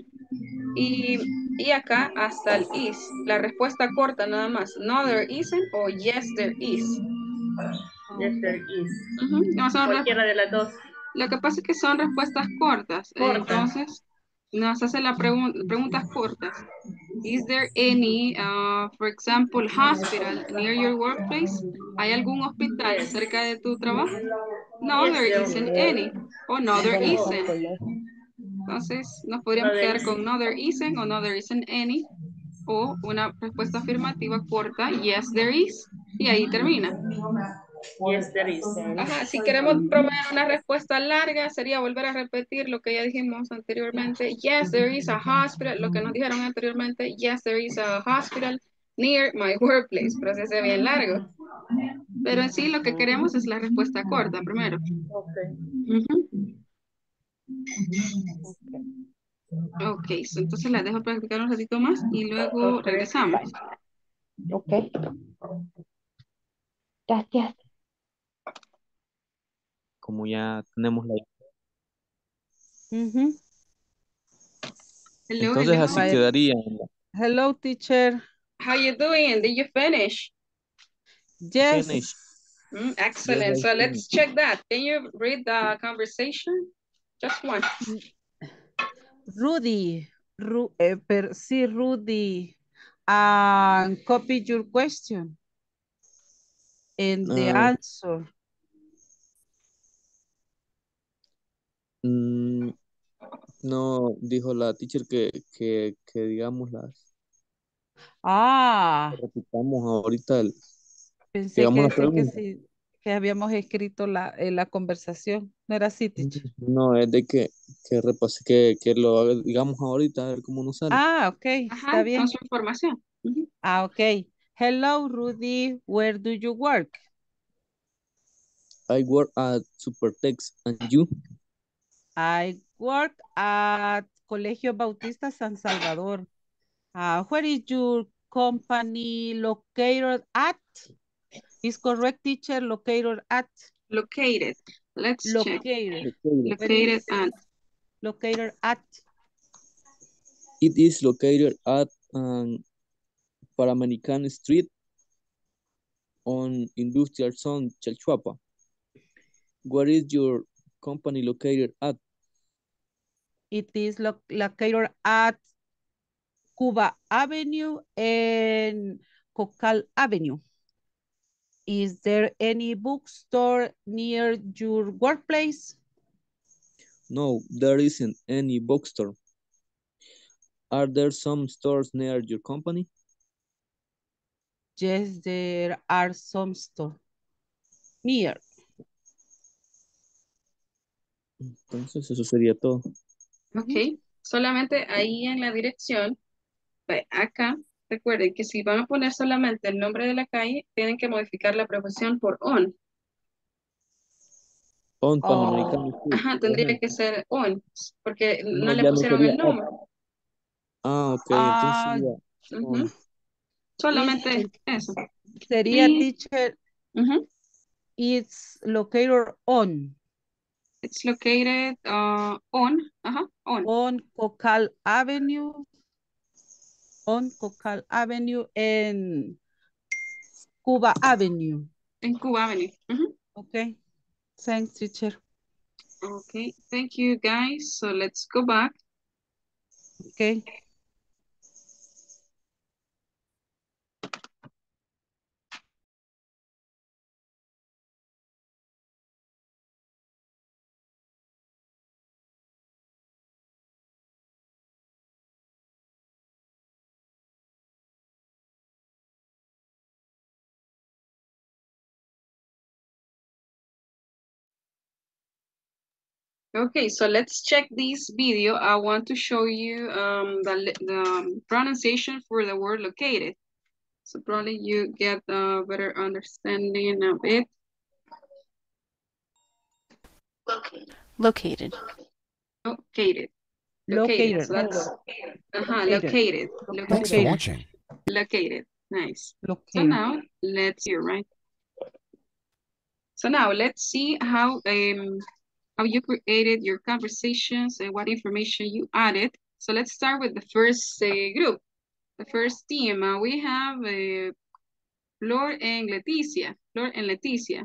y, y acá hasta el is. La respuesta corta nada más. No, there isn't o yes, there is. Yes, there is. No, son Cualquiera de las dos. Lo que pasa es que son respuestas cortas. Entonces, nos hace la pregun- preguntas cortas. Is there any, uh, for example, hospital near your workplace? ¿Hay algún hospital cerca de tu trabajo? No, Yes, there isn't is. any. O no, there isn't. Entonces, nos podríamos No, there quedar con no, there isn't o no, there isn't any. O una respuesta afirmativa corta, yes, there is. Y ahí termina. Yes, there is. Ajá, si queremos proveer una respuesta larga, sería volver a repetir lo que ya dijimos anteriormente. Yes, there is a hospital, lo que nos dijeron anteriormente. Yes, there is a hospital near my workplace. Pero se hace bien largo. Pero en sí lo que queremos es la respuesta corta primero. Ok. Ujú. Ok, so entonces la dejo practicar un ratito más y luego Ok. regresamos. Ok. Gracias. Como ya tenemos la... Hello, Entonces hello. así quedaría. Hello, teacher. How you doing? Did you finish? Yes. Finish. Mm, excellent. Yes, So let's check that. Can you read the conversation? Just one. Rudy. Ru eh, per, sí, Rudy. Uh, copy your question. And the Ah. answer. Mm, no, dijo la teacher que, que, que digamos las... Ah, Repitamos ahorita el... pensé que que pregunta. sí, que habíamos escrito la, en la conversación. ¿No era así, teacher? No, es de que, que repase, que, que lo digamos ahorita, a ver cómo nos sale. Ah, ok, Ajá, está bien. con su información. Ah, ok. Hello, Rudy. Where do you work? I work at Supertex, and you? I work at Colegio Bautista San Salvador. Uh, where is your company located at? Is correct, teacher, located at? Located. Let's check. Located. Located. Located at. Located at. It is located at um, Panamerican Street on Industrial Zone, Chalchuapa. Where is your company located at? It is lo located at Cuba Avenue and Cocal Avenue. Is there any bookstore near your workplace? No, there isn't any bookstore. Are there some stores near your company? Yes, there are some stores near. Entonces eso sería todo. Ok. Solamente ahí en la dirección, acá, recuerden que si van a poner solamente el nombre de la calle, tienen que modificar la profesión por on. On Oh. Ajá, tendría que ser on, porque no, No, le pusieron el nombre. Ah, ok, Ah, entonces. Solamente eso. Sería, Y- teacher, it's located on, It's located uh, on, ajá, on. on Cocal Avenue, on Cocal Avenue and Cuba Avenue. En Cuba Avenue. Ujú. Okay, thanks, teacher. Okay, thank you guys. So let's go back. Okay. Okay, so let's check this video. I want to show you um, the, the um, pronunciation for the word located. So probably you get a better understanding of it. Located. Located. Located. So that's, uh-huh, Located. located. Thanks for watching. Located. Nice. So now let's see, right? So now let's see how um how you created your conversations and what information you added. So let's start with the first uh, group, the first team. Uh, we have uh, Flor and Leticia. Flor and Leticia.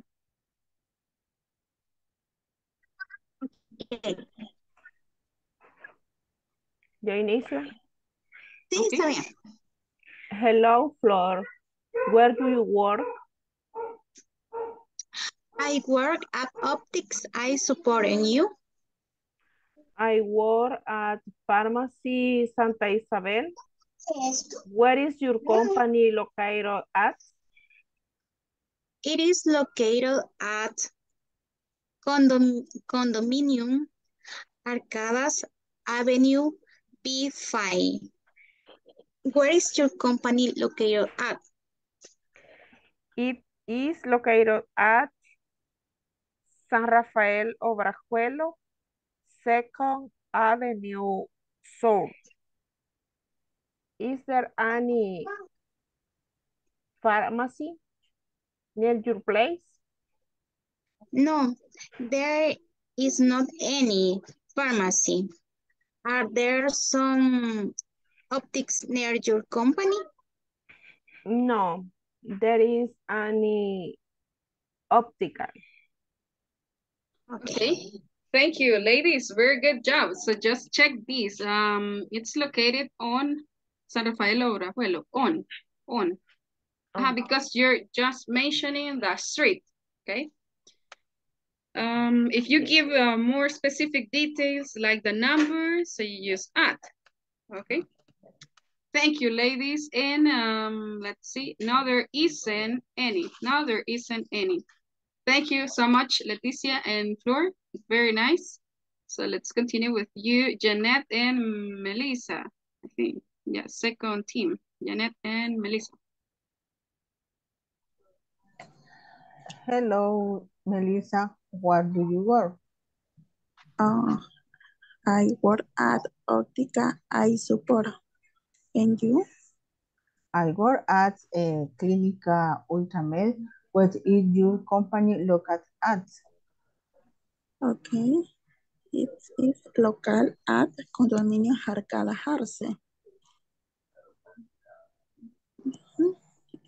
Yo inicio. Sí, Okay. está bien. Hello, Flor. Where do you work? I work at Optics. I support and you. I work at Pharmacy Santa Isabel. Where is your company located at? It is located at condom condominium Arcadas Avenue B5. Where is your company located at? It is located at San Rafael Obrajuelo, Second Avenue South. Is there any pharmacy near your place? No, there is not any pharmacy. Are there some optics near your company? No, there is any optical. Okay. Thank you, ladies. Very good job. So just check this. Um, it's located on San Rafael Obrajuelo. On, on. Uh, because you're just mentioning the street. Okay. Um, if you give uh, more specific details like the number, so you use at. Okay. Thank you, ladies. And um, let's see. Now there isn't any. Now there isn't any. Thank you so much, Leticia and Flor. It's very nice. So let's continue with you, Jeanette and Melissa. I think, yeah, second team, Jeanette and Melissa. Hello, Melissa. What do you work? Uh, I work at Optica Eye Support. And you? I work at a Clínica Ultramed. What is your company located at? Okay. It is local at Condominio Jarcala Jarce.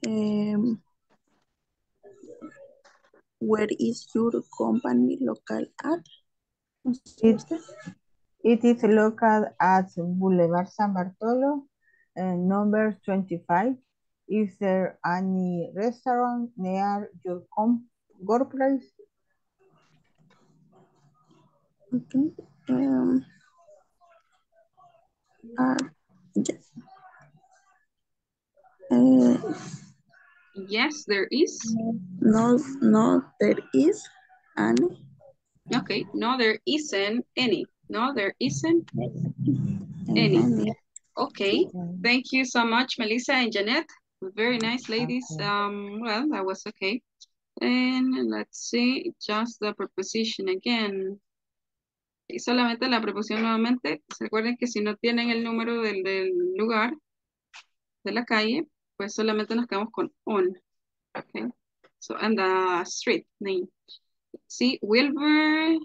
Um, where is your company local at? It, it is located at Boulevard San Bartolo, uh, number 25. Is there any restaurant near your com workplace? Okay. Um, uh, yes. Uh, Yes, there is. no, no, there is any. Okay, no, there isn't any. No, there isn't any. any. Okay, thank you so much, Melissa and Jeanette. Very nice, ladies. Um, well, that was okay. And let's see, just the preposition again. Y solamente la preposición nuevamente. Se acuerden que si no tienen el número del, del lugar, de la calle, pues solamente nos quedamos con on. Okay. So, and the street name. See, Wilbur.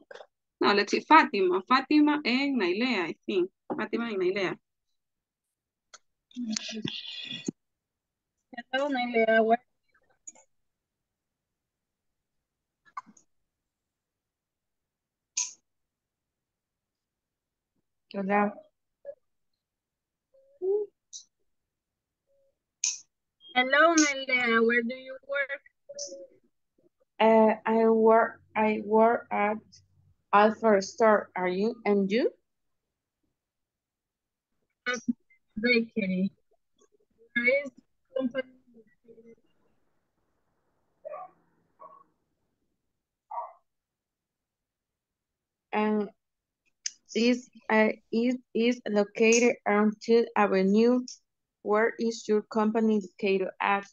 No, let's see, Fatima. Fatima and Nailea, I think. Fatima and Nailea. Hello, Nailea. Where Hola. Hello, Nailea. Where do you work? Uh, I work I work at Alpha Store. Are you and you? Bakery. Where is the company? located? And this uh, is is located on Two Avenue. Where is your company located at?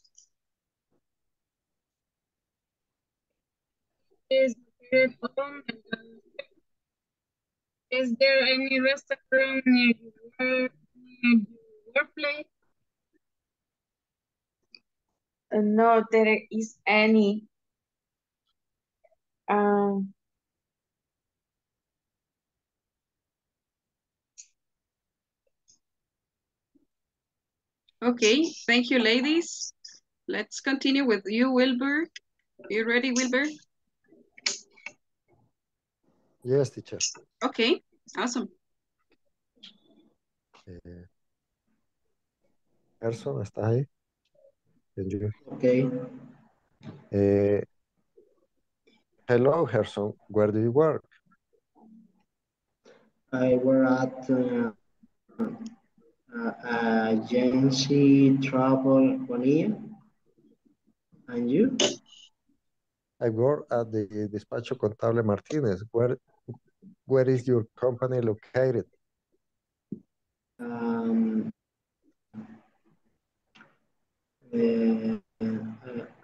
Is there any restaurant near your near your workplace? Uh, no, there is any. Um, Okay, thank you, ladies. Let's continue with you, Wilbur. You ready, Wilbur? Yes, teacher. Okay, awesome. Eh, Gerson, ¿estás ahí? Can you- Okay. Eh, hello, Gerson. Where do you work? I work at uh, uh, agency travel Bonilla. And you? I work at the Despacho Contable Martinez. Where, where is your company located? Um, uh, uh,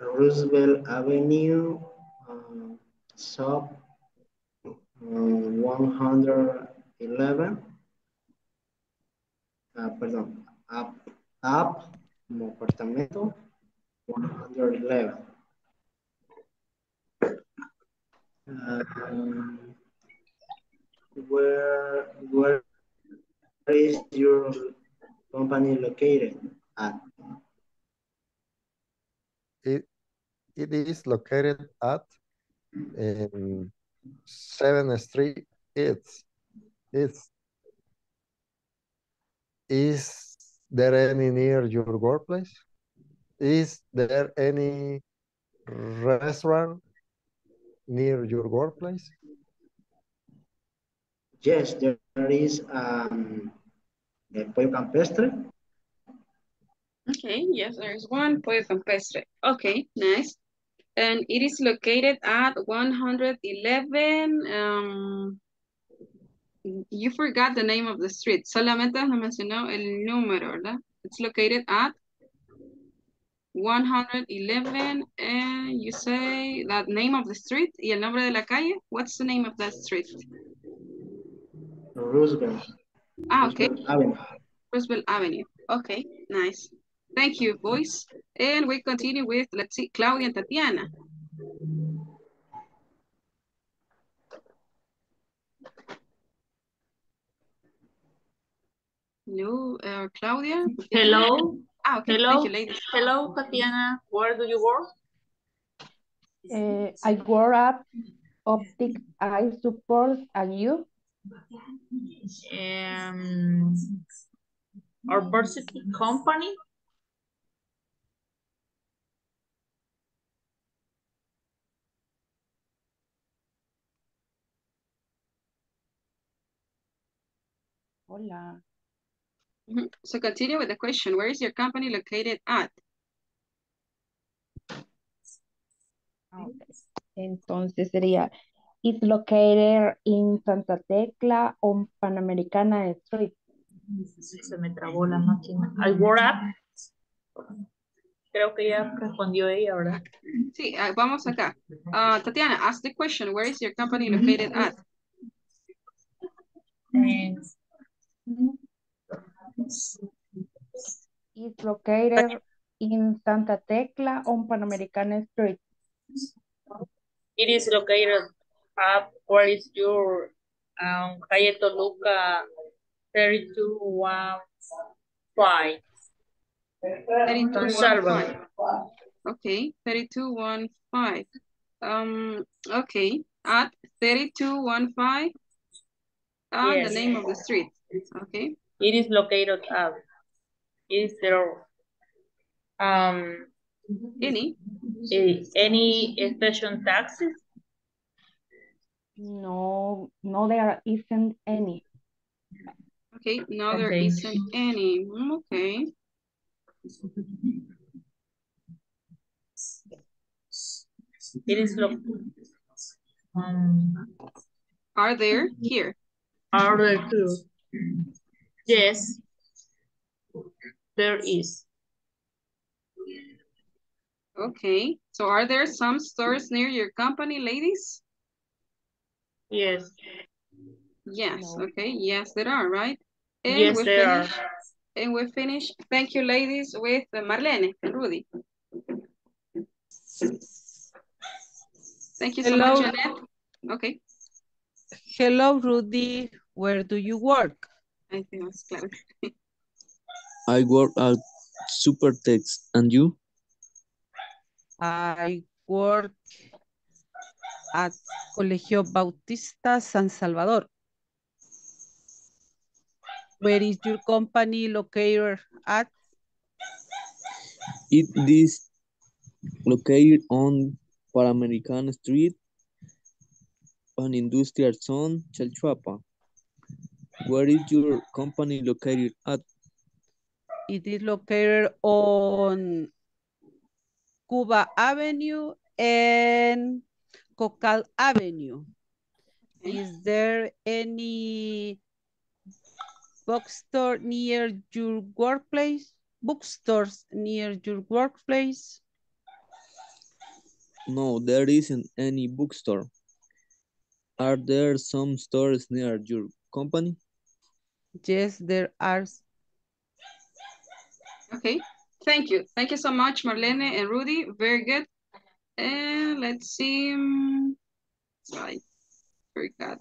Roosevelt Avenue, uh, sub uh, 111. Ah, perdón, up, up, como apartamento, 111. Um, where, where is your company located at? It, it is located at um, 7th Street. It's, it's, is there any near your workplace? Is there any restaurant near your workplace? Yes, there is um, a pollo campestre. Okay, yes, there's one pollo campestre. Okay, nice. And it is located at 111, um, you forgot the name of the street. Solamente nos mencionó el número, ¿verdad? It's located at 111 and you say that name of the street y el nombre de la calle. What's the name of that street? Roosevelt. Ah, okay. Roosevelt Avenue. Roosevelt Avenue. Okay, nice. Thank you, boys. And we continue with, let's see, Claudia and Tatiana. Hello, uh, Claudia. Hello. Ah, okay. Hello. Thank you, ladies. Hello, Tatiana. Where do you work? Uh, I work at Optic Eye Support and you? Um, our varsity company? Hola. So continue with the question. Where is your company located at? Ah, ok. Entonces sería, it's located in Santa Tecla on Panamericana Street. Se me trabó la máquina. I work at. Creo que ya respondió ella, ¿verdad? Sí, ah, vamos acá. Ah, Tatiana, ask the question. Where is your company located at? It's located in Santa Tecla on Panamericana Street. it is located at where is your um, calle Toluca 3215. San Salvador. Okay, 3215. Um, okay, at 3215. Uh, Yes. the name of the street. Okay. It is located at. Is there um Any? eh, any station taxes? No, no, there isn't any. Okay, no, there Okay. isn't any. Mm, Okay. It is lo um Are there here? are there two? Yes. There is. Okay. So are there some stores near your company, ladies? Yes. Yes. No. Okay. Yes, there are, right? And Yes, we there are. finish. And we finish. Thank you, ladies, with uh, Marlene and Rudy. Thank you so much, Hello. Jeanette. Okay. Hello, Rudy. Where do you work? I think that's clear. I work at Supertex. And you? I work at Colegio Bautista San Salvador. Where is your company located at? It is located on Panamericana Street, on Industrial Zone, Chalchuapa. Where is your company located at? It is located on Cuba Avenue and Cocal Avenue. Is there any bookstore near your workplace? Bookstores near your workplace? No, there isn't any bookstore. Are there some stores near your company? Yes, there are. Okay. Thank you. Thank you so much, Marlene and Rudy. Very good. And let's see. um, So I forgot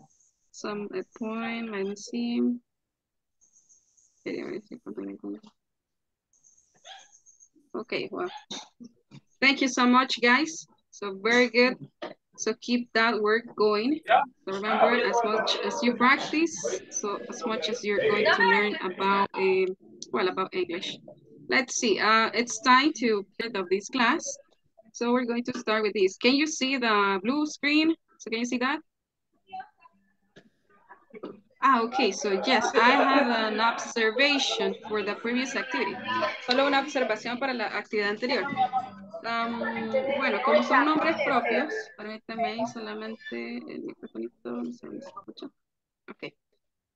some a point. Let me see. Okay, well, thank you so much, guys. So very good. So keep that work going. So remember, as much as you practice, so as much as you're going to learn about, um, well, about English. Let's see. Uh, it's time to end of this class. So we're going to start with this. Can you see the blue screen? So can you see that? Ah, okay. So yes, I have an observation for the previous activity. Solo una observación para la actividad anterior. Am, bueno, como son nombres propios, permítame solamente el microfonito, no sé dónde se escucha. Ok.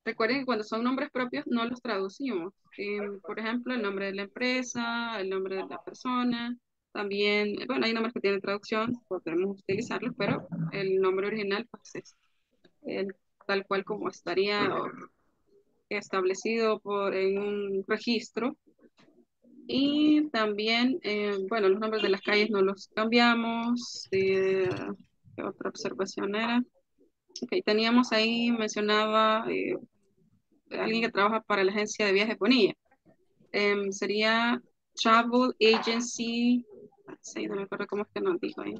Recuerden que cuando son nombres propios no los traducimos. Em, por ejemplo, el nombre de la empresa, el nombre de la persona. También, bueno, hay nombres que tienen traducción, podemos utilizarlos, pero el nombre original pues es el- tal cual como estaría establecido por, en un registro. Y también, eh, bueno, los nombres de las calles no los cambiamos. Eh, ¿qué otra observación era? Ok, teníamos ahí, mencionaba eh, alguien que trabaja para la agencia de viajes Bonilla. Em, sería Travel Agency. Sí, no me acuerdo cómo es que nos dijo ahí.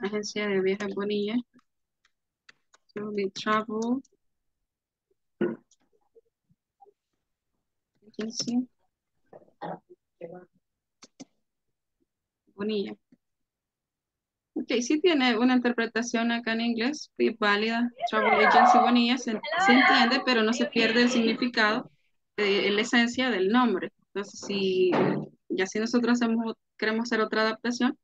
Agencia de viajes Bonilla. Travel Agency. Bonilla. Ok, sí tiene una interpretación acá en inglés, válida. Travel Agency Bonilla se, se entiende, pero no se pierde el significado, eh, la esencia del nombre. Entonces, si ya si nosotros hacemos, queremos hacer otra adaptación,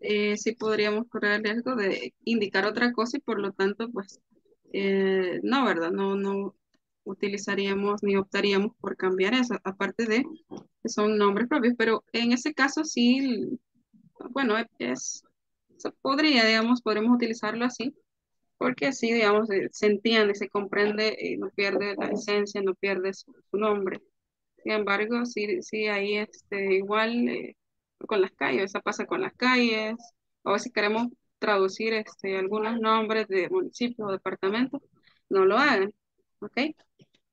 eh, sí podríamos correr el riesgo de indicar otra cosa y por lo tanto, pues, eh, no, ¿verdad? No, no utilizaríamos ni optaríamos por cambiar eso, aparte de que son nombres propios, pero en ese caso sí, bueno, es, podría, digamos, podremos utilizarlo así, porque así, digamos, eh, se entiende, se comprende, y no pierde la esencia, no pierde su, su nombre. Sin embargo, sí, sí ahí este, igual eh, con las calles, eso pasa con las calles, o si queremos traducir este, algunos nombres de municipios o departamentos, no lo hagan, ¿ok?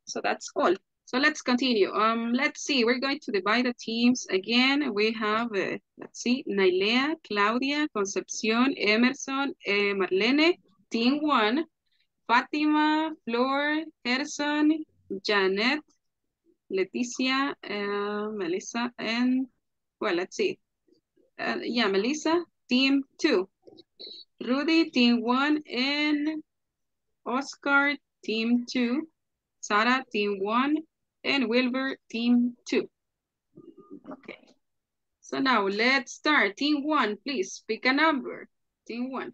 So that's all. So let's continue. Um, let's see, we're going to divide the teams again. We have, uh, let's see, Nailea, Claudia, Concepcion, Emerson, eh, Marlene, team one, Fatima, Flor, Gerson, Janet, Leticia, uh, Melissa, and, well, let's see. Uh, yeah, Melissa, team two. Rudy, team one, and Oscar, team two. Sarah, team one, and Wilbur, team two. Okay. So now let's start. Team one, please pick a number. Team one.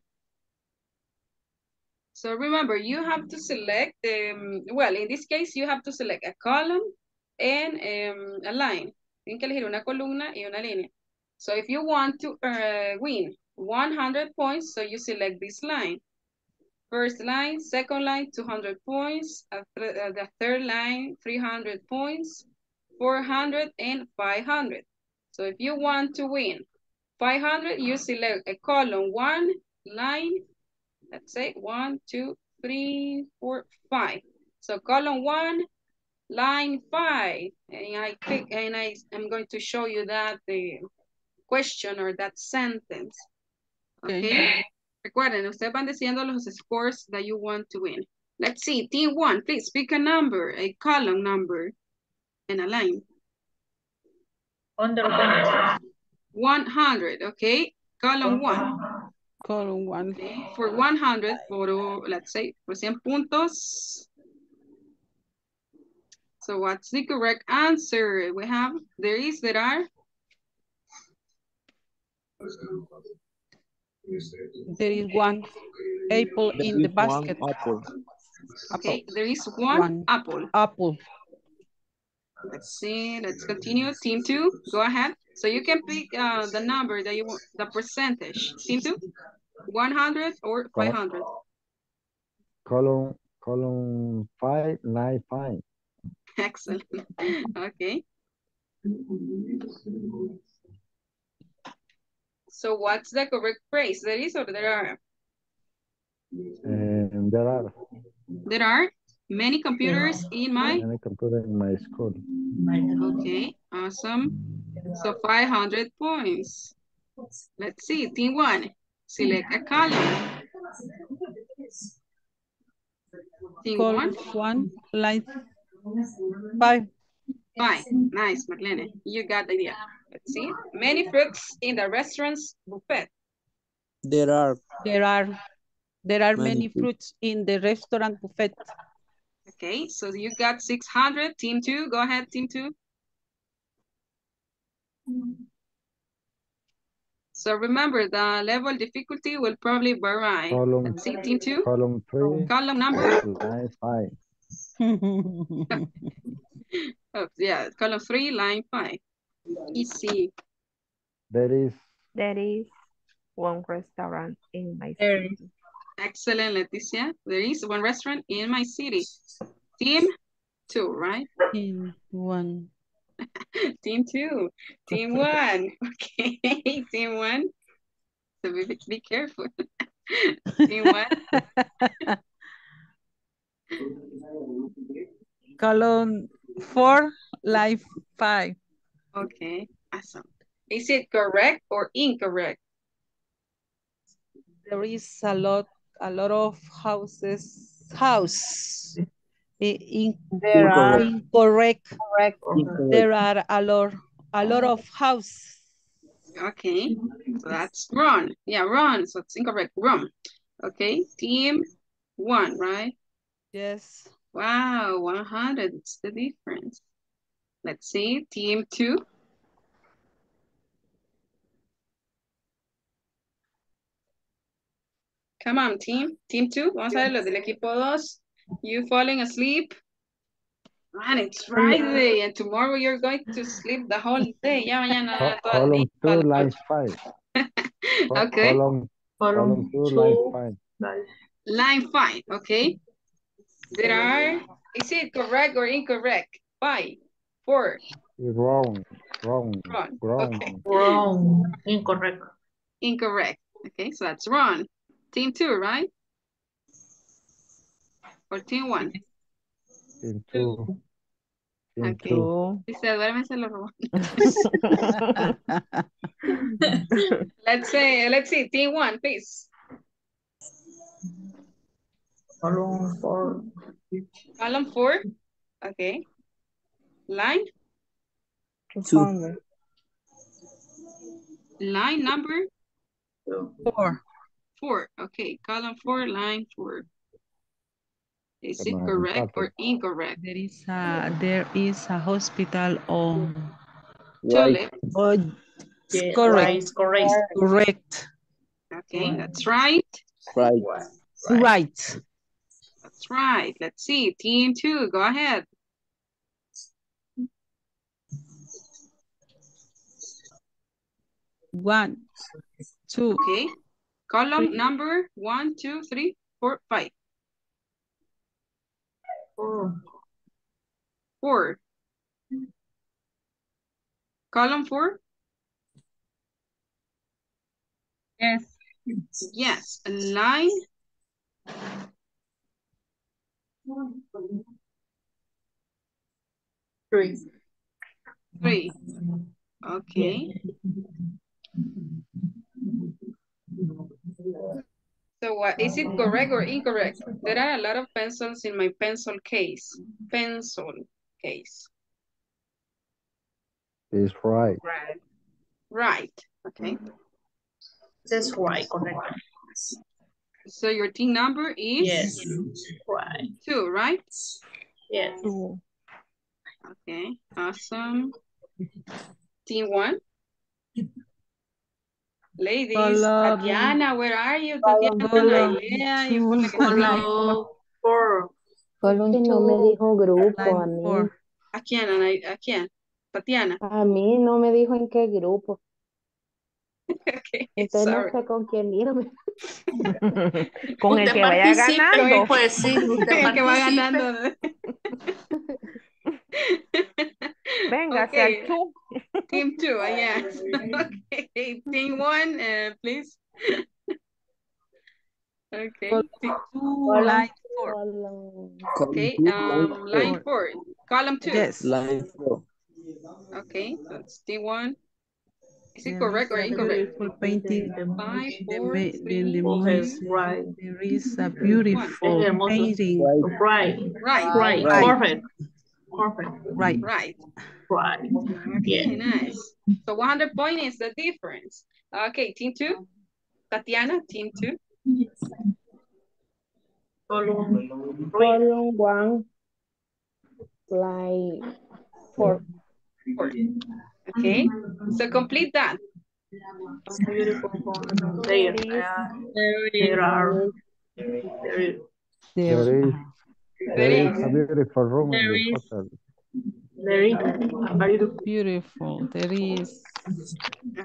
So remember, you have to select, um, well, in this case, you have to select a column and um, a line. Tienen que elegir una columna y una línea. So if you want to uh, win 100 points, so you select this line. First line, second line, 200 points. Uh, uh, the third line, 300 points, 400 and 500. So if you want to win 500, you select a column, one line, let's say one, two, three, four, five. So column one, line five, and I pick, and I am going to show you that the question or that sentence. Okay. Recuerden, ustedes van diciendo los scores that you want to win. Let's see, team one, please pick a number, a column number, and a line. Under 100. 100, okay? Column one. Column one. Okay. For 100, for, let's say, for 100 puntos. So what's the correct answer? We have, there is, there are. There is one apple in the basket. One apple. Okay, there is one, One. apple. Apple. Let's see, let's continue. Team two, go ahead. So you can pick uh, the number that you want, the percentage. Team two, 100 or 500. Column, column five, nine, five. (laughs) Excellent. Okay. So what's the correct phrase? There is or there are? And there are There are many computers in my, many computers in my school. okay, awesome. So 500 points. Let's see, team one, select a column. Team Column one, one, line five. Fine, nice, Marlene. You got the idea. Let's see. Many fruits in the restaurant's buffet. There are There are there are Many many fruits. fruits in the restaurant buffet. Okay, so you got 600. Team two, go ahead, team two. So remember, the level difficulty will probably vary. Column, Let's see, team two. column three, Column number. line five. Oh, yeah, column three, line five. Easy. There is There is one restaurant in my There city. Excellent, Leticia. There is one restaurant in my city. Team two, right? Team one. (laughs) Team two. Team (laughs) one. Okay, (laughs) team one. So be, be careful. team one. Column four, line five. Okay, awesome. Is it correct or incorrect? There is a lot, a lot of houses, house. I- in- There are- incorrect. Correct. There are a lot, a lot of house. Okay, so that's wrong. Yeah, wrong. So it's incorrect. Wrong. Okay, team one, right? Yes. Wow, 100. It's the difference. Let's see, team two. Come on, team. Team two. Vamos a ver los del equipo dos. You falling asleep? Man, it's Friday and tomorrow you're going to sleep the whole day. Ya mañana co- toda el (laughs) column two, line five. Co- Okay. Column, column two, line five. Line five, okay. There are, is it correct or incorrect? Five, four, Wrong, wrong, Wrong, wrong. okay. Wrong. Incorrect. incorrect. Okay, so that's wrong. Team two, right? Or team one? Team two. Team Okay. two. Dice, duérmense los robots. (laughs) (laughs) Let's say, let's see, team one, please. Column four. Column four, okay. Line, Two. line number Four. four, okay. Column four, line four. Is it correct or incorrect? There is a, there is a hospital on. Tulip. Oh, Yeah, correct. right, correct. Correct. Okay, that's right. Right. Right. That's right. Let's see. Team two, go ahead. One, two, Okay. Column number one, two, three, four, five. Four. Four. Column four? Yes. Yes. A line, Three. three. Okay. So what, is it correct or incorrect? There are a lot of pencils in my pencil case. Pencil case. Is right. Right. Okay. That's right, correct. So your team number is? Yes. Two, right? Yes. Okay, awesome. Team one. Ladies, Column- Tatiana, where are you? Tatiana, Column Nailea, you Column four. Column no me dijo grupo a mí. four. ¿A quién, Ana? ¿A quién? Tatiana. A mí no me dijo en qué grupo. (laughs) Okay, Entonces no sorry. sé con quién irme. (laughs) Con el que vaya ganando. Pues sí, usted El que va ganando. Venga, Okay. sea tú. Team two, (laughs) yes. (laughs) Okay, team one, uh, please. Okay, team- Two, line four. Column- okay, um, line four, column two. Yes. Line four. Okay, that's team one. Is it correct or incorrect? beautiful painting. Five, The, four, ma- the, three, the Okay, music. right. There is a beautiful Es hermoso. painting. Right. Right. Right, Right. Right. Perfect. Perfect. Right. right. Right. Okay, Yeah. nice. So 100 point is the difference. Okay, team two. Tatiana, team two. Column three. Column one. Fly four. Okay, so complete that. There, there are. There, There is, there is a beautiful room in the is. hotel. There is a beautiful. Beautiful. There is.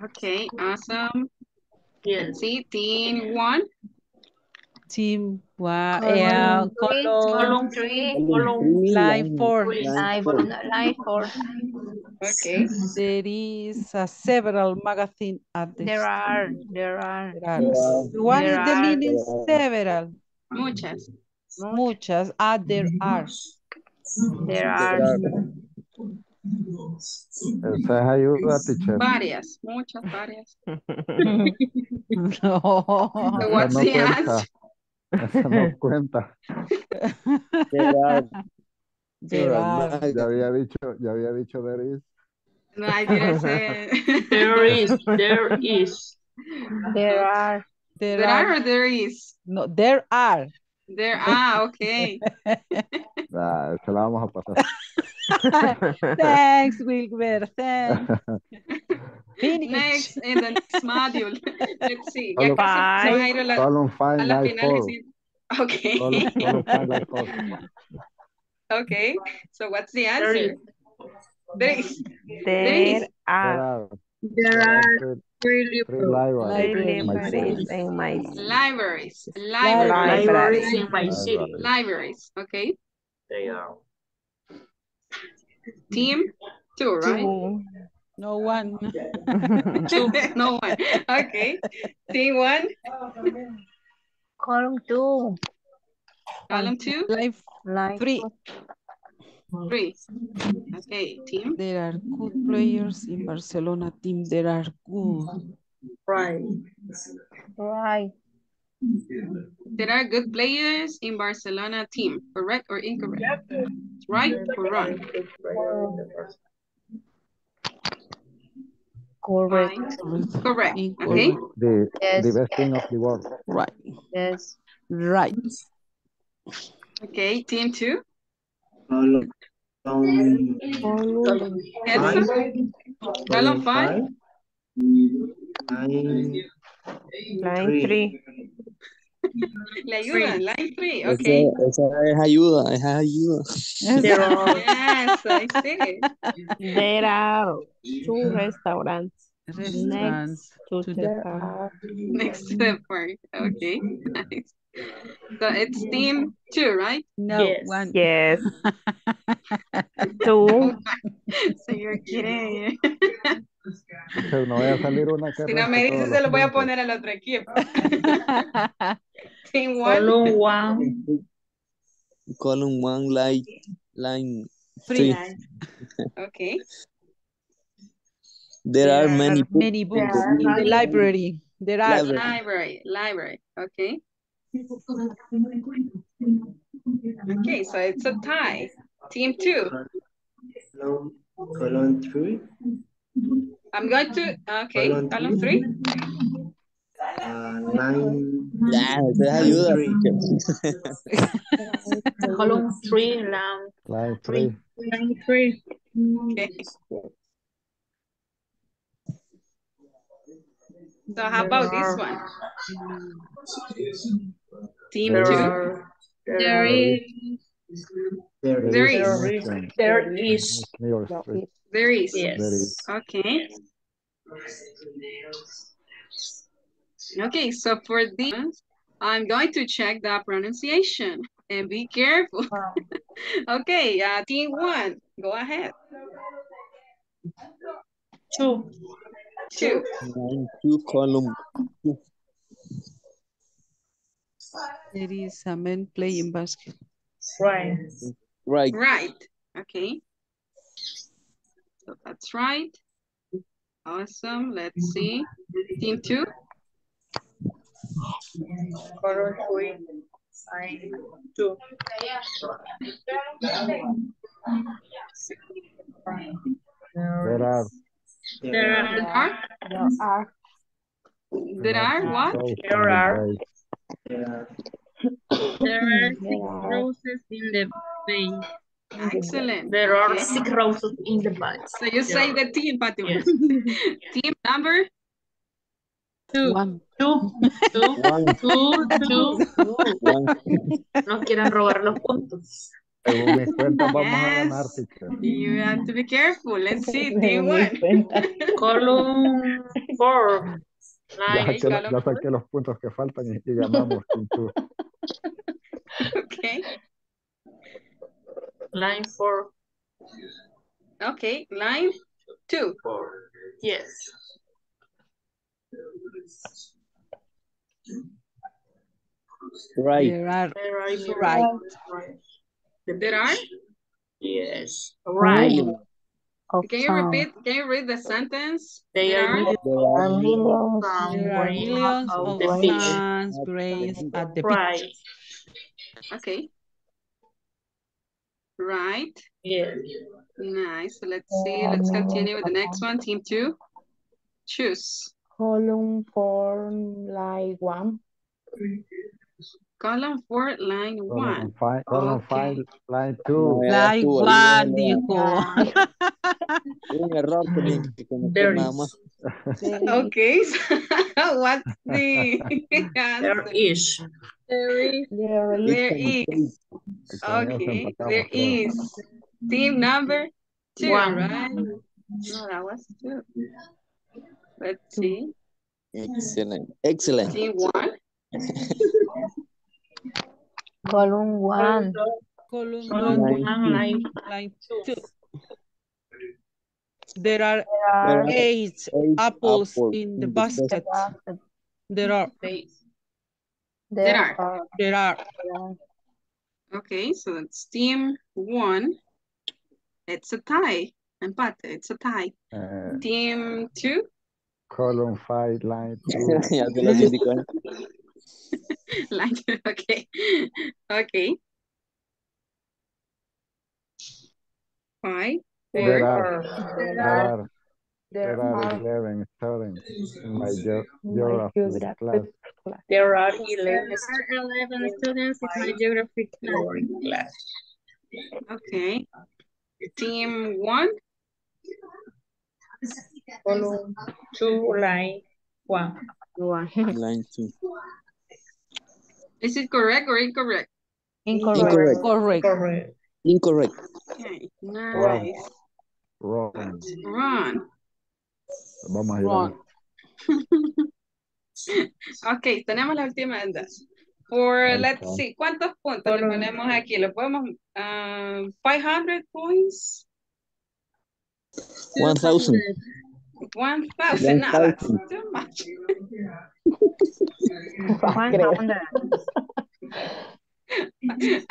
Okay, awesome. Yes. See, team one. Team one. Column Yeah, three, column, column three, column line four. Line four. Line four. Okay. (laughs) There is uh, several magazine at the There are. There are. There are. What There is the are. meaning? Several. Muchas. Muchas. Ah, there are. There are. Esa es ayuda, teacher. Varias, muchas, varias. (laughs) No. What's (laughs) no the cuenta. answer? Esa no cuenta. There are. Are. Ya había dicho, ya había dicho there is. No, I didn't say. There is, there is. There are. There, There are. are or there is? No, there are. There ah, okay. (laughs) Ah, se la vamos a pasar. (laughs) Thanks, Wilber. Thanks. (laughs) Finish. Next, in the next module. Let's see. Ya Column casi se va a ir a la, column a la final. Column, five, four. Okay. So what's the answer? is. There is. There There is. There are. are, There there are are three, three libraries. in my Libraries city. Libraries. Libraries. Libraries in my city. Libraries. Libraries. Okay. They are. Team two, right? two. No one. (laughs) two, no one. Okay. Team one. Column two. Column two. Life Line three. Three. Okay. Team. There are good players in Barcelona team. There are good. Right. Right. There are good players in Barcelona team. Correct or incorrect? Right or wrong? Correct. Right. Correct. Okay. The, Yes. the best thing of the world. Right. Yes. Right. Okay. Team two. Column, column Column. Yes. five, Column five. line Line three. three. Le ayudan. Line three. Okay. esa es ayuda, es ayuda. There are. Yes, I see. There are two restaurants Restaurants. next to to the the park. Next to the park. Okay. Nice. So it's team two, right? No Yes. one. Yes. (laughs) Two. So you're kidding. Teacher, no vaya a salir una Si no me dice, todos se los lo voy a puntos. poner al otro equipo. (laughs) Team one. Column one. Column one, line, line Three. three. Okay. There are many books Many books in the library. There are. Library. Library. Library. Okay. Okay, so it's a tie. Team two. Column, column three, I'm going to, okay, Column column (laughs) three. three. uh, line Ya, esa es ayuda. three. Column three, line Line three. line three. Okay. So how about this one? Team There two. are. There is. There There is is. Newton. There is. New York No, Street. it- There is. Yes. There is. Okay. Okay, so for these, I'm going to check the pronunciation and be careful. (laughs) okay, uh, team one, go ahead. Two. Two. Line two, column two. There is a man playing basket. Right. Right. Right. Okay. So that's right. Awesome. Let's see. Team two. Column three, line two. There are. There are. There are. There are what? There are. There are There six roses in the vase. Excellent. There are Okay. six roses in the bag. So you say the team, Patty. Yes. (laughs) team number two. One. Two, two, two, two. No quieran robar los puntos. Según mis cuentas, vamos a ganar, Yes. teacher. You have to be careful. Let's see, (laughs) team one. Column four. Ya Line, saqué, ya saqué los puntos que faltan y, y ganamos. (laughs) Okay. line four. Okay. Line two. Yes. Right. There are There are right. right. There are. Yes. Right. Can you repeat? Can you read the sentence? They There are are. There are millions There are millions of the fish. suns grains at the Right. beach. Okay. Right. Yes. Nice. So let's see. Let's continue with the next one. Team two. Choose. Column four, line one. Column four, line Column one. five, column Okay. five, line two. Line tú, one, olvídalo. dijo. (laughs) Un error que (laughs) cometer There nada is. más. Okay. So (laughs) what's the There answer? is. There is. There is There is. Y Okay. empatamos, There creo. is. Team number two, One. right? No, that was two. Let's see. Excellent. Excellent. Team one. Column one. Column Column one, one, line line two. There are There are eight eight apples apples in the in the basket. There are, They- There are. there are. Okay, so that's team one. It's a tie. Empate, it's a tie. Eh, Team two. column five, line two. (laughs) (laughs) ya se los indicó. Like, okay. Okay. Five. There four, are, there are, There there are are eleven students in my geography geography class. class. There are eleven 11 students in my geography class. class. Okay. Team one. Column two, line one. Line two. Is it correct or incorrect? Incorrect. Correct. Correct. Incorrect. Okay, nice. Wrong. Run. Vamos a Wrong. (laughs) Ok, tenemos la última dos. For, Ahí let's see, ¿cuántos puntos le ponemos aquí? ¿Le podemos, um, 500 points? One thousand. 1000, no, that's 1000. too much.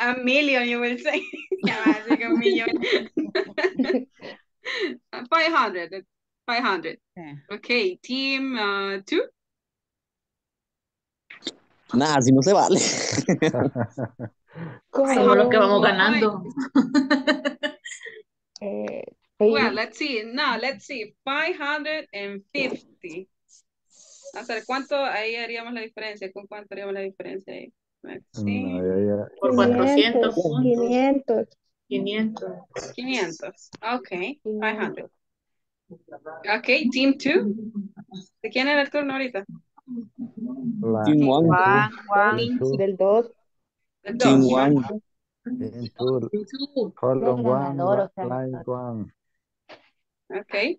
A million, you will say. Ya va a millón. 500, it's 500. Yeah. Okay, team uh, two. Nada, si no se vale. Somos los que vamos ganando. (laughs) Eh, Well, let's see. No, let's see. 550. O sea, ¿cuánto ahí haríamos la diferencia? ¿Con cuánto haríamos la diferencia ahí? Let's see. No, ya, ya. Por 400 puntos. 500. 500. 500. Okay, 500. Okay, team 2. ¿De quién era el turno ahorita? La- Team one. Juan, Juan, Team two. del 2. El Team dos. one. Team two, column one, ganador, o li- sea, line one. Okay.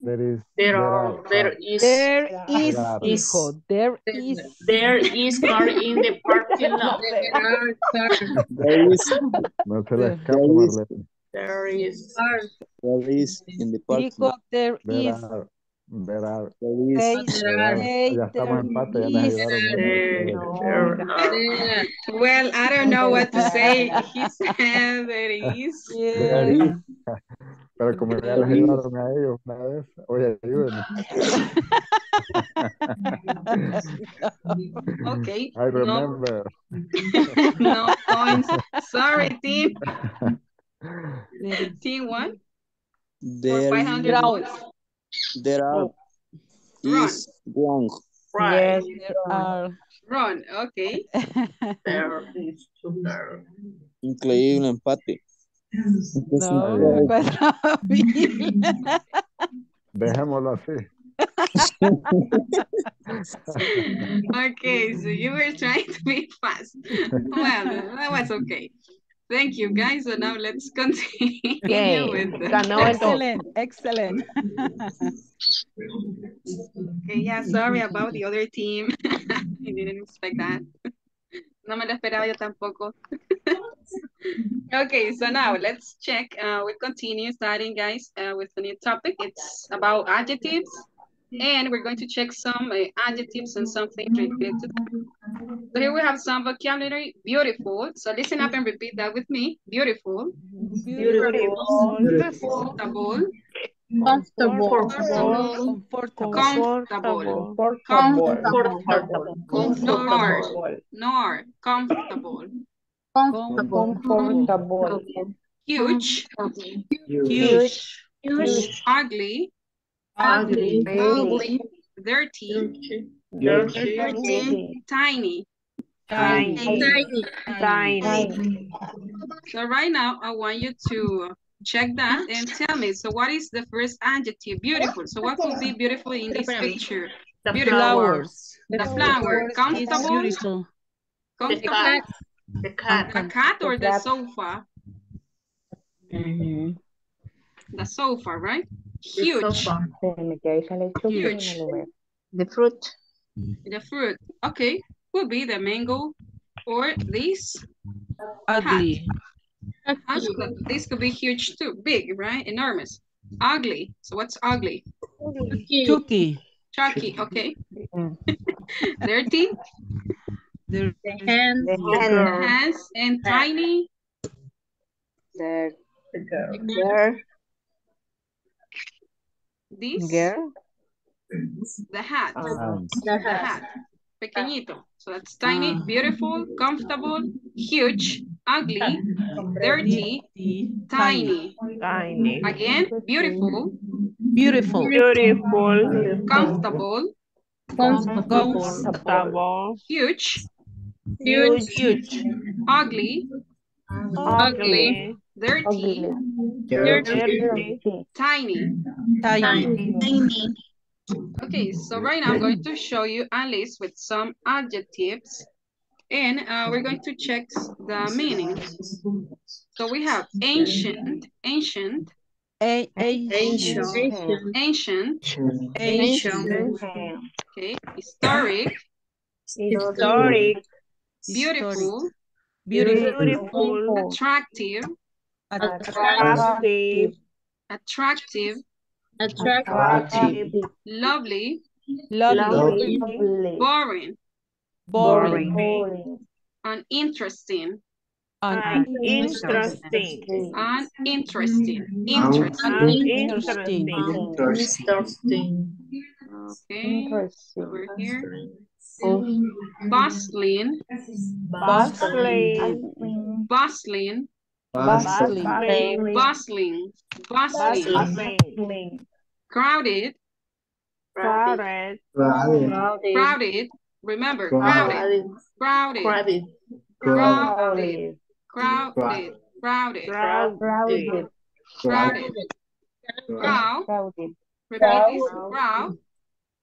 There is, There there are, are, there is, There is, There are. hijo, there is. there is car in the parking lot. (laughs) There is, no se la escapa, Marlene. There is. There is in the parking. Hijo, there There is. are, there are, There is. Say, there are. Ya estamos en empate, ya me is. ayudaron. there, mucho. there are. Well, I don't know what to say. He (laughs) said there is. There Yeah. is. Pero como ya les ayudaron a ellos una vez, oye, ayúdenme. (laughs) Okay. I remember. (laughs) no points. Sorry, team. Team 1 There 500 Ground. Points. There are Run. is wrong. Right. There are Run, okay. (laughs) There is sugar. Increíble empate. No, cuatro mil. Dejémoslo así. (laughs) Okay, so you were trying to be fast. Well, that was okay. Thank you, guys. So now let's (laughs) continue Yay. with the... Ganó. Excellent, excellent. Okay, yeah, sorry about the other team. (laughs) I didn't expect that. No me lo esperaba yo tampoco. (laughs) Okay, so now let's check. Uh, we continue starting, guys, uh, with the new topic. It's about adjectives. And we're going to check some uh, adjectives and something related to that. So here we have some vocabulary. Beautiful. So listen up and repeat that with me. Beautiful. Beautiful. Comfortable. Comfortable. Comfortable. Comfortable. Comfortable. Nor. Nor. Comfortable. Comfortable. Huge. Huge. Huge. Ugly. Ugly. Ugly. Dirty. Dirty. Tiny. Tiny. Tiny. So right now, I want you to check that and tell me. So what is the first adjective? Beautiful. So what could be beautiful in this picture? The Beautiful. Flowers. The flower. It's Comfortable. beautiful. Comfortable. cat. The cat. A cat or the cat. sofa? Ujú. The sofa, right? The Huge. sofa. Se me quedó ahí sale el chupo y Huge. no lo veo. The fruit. Mm-hmm. The fruit. Okay. Could be the mango or this. Ugly. Actually, this could be huge too. Big, right? Enormous. Ugly. So what's ugly? Chucky. Chucky. Okay. Mm. (laughs) Dirty. The Hands. The Hands and tiny. the The girl. Girl, This. girl, The hat. um, The hat. Pequeñito. So that's tiny, Ah. beautiful, comfortable, huge, ugly, dirty, tiny. Tiny. Again, beautiful, Beautiful. Beautiful. comfortable, Comfortable. huge, Huge. Huge. ugly, Ugly. ugly, Dirty. dirty, tiny. Tiny. Okay, so right now I'm going to show you a list with some adjectives and uh, we're going to check the meanings. So we have ancient, ancient, A, a, Ancient. ancient, Ancient. okay, historic, Historic. beautiful, Beautiful. Beautiful. attractive, Attractive. attractive, Attractive. lovely, Lovely. lovely, boring, Boring. boring, uninteresting, Uninteresting. uninteresting, interesting. Uninteresting. Interesting. Okay, interesting, over here. Oh, Bustling, Bustling. bustling, Bustling. Bustling. bustling, bustling, Bustling. crowded, Crowded. crowded. Remember, crowded, crowded, Crowded. crowded, crowded, crowded, Crowded. crowded, crowd. crowded, Repeat this, crowd,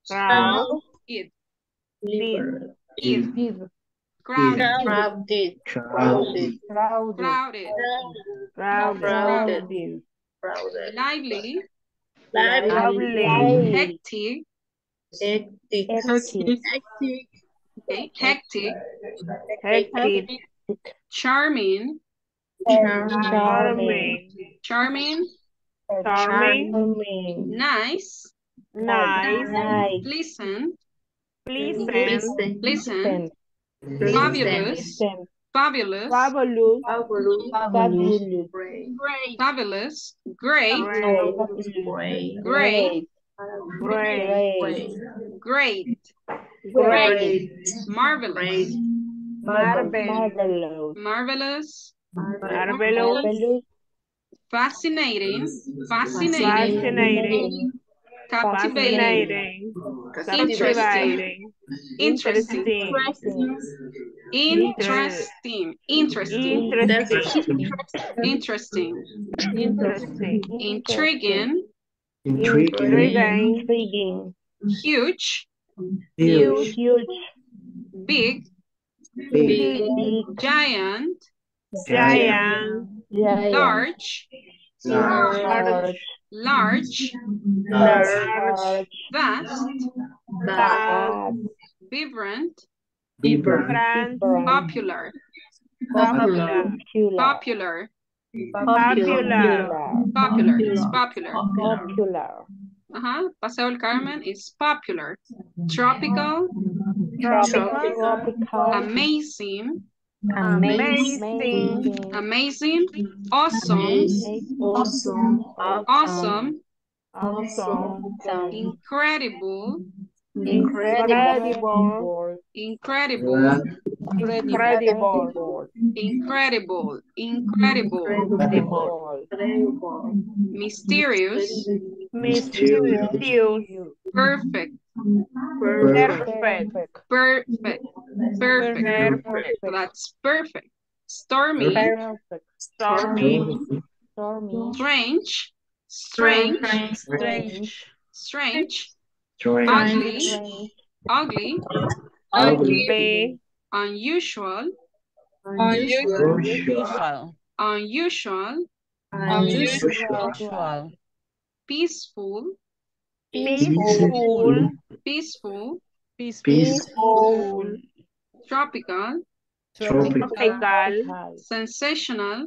Crowded. it, Liver. it, vive, crowded, Crowded. Crowded. crowded, crowded, Crowded. Crowded. crowded, lively, Lovely. hectic, Hectic. hectic, okay, hectic, Hectic. charming, Charming. charming, Charming. charming, nice, Nice. nice, pleasant, Pleasant. Pleasant. Pleasant, pleasant, fabulous, fabulous, Fabulous. Fabulous. fabulous, Great. fabulous, great, Great. great, Great. Great. great, Great. marvelous, Great. Marvelous. marvelous, Marvelous. marvelous, fascinating, fascinating, Fascinating. Captivating, Fascinating. interesting, Interesting. interesting, interesting, interesting, Interesting. interesting, Interesting. intriguing, Intriguing. Intriguing. huge, Huge. Huge. big, Big. giant, Giant. large, Large. Large, Large. vast, Vast. vibrant, Vibrant. popular, Popular. popular, Popular. popular, it's popular. Popular. Uh-huh. Paseo del Carmen is popular. Tropical, Tropical. amazing, Amazing. amazing, awesome, Awesome. awesome, Awesome. incredible, Incredible. incredible, Incredible. incredible, incredible, mysterious, Mysterious. perfect, Perfect. perfect, perfect. Perfect. That's perfect. Stormy, Perfect. Stormy. strange, strange, Strange. strange, Strange. ugly, ugly, Ugly. unusual, Unusual. Usual. unusual, Usual. Peaceful, Peaceful. peaceful, Peaceful. tropical, Tropical. Tropical. sensational,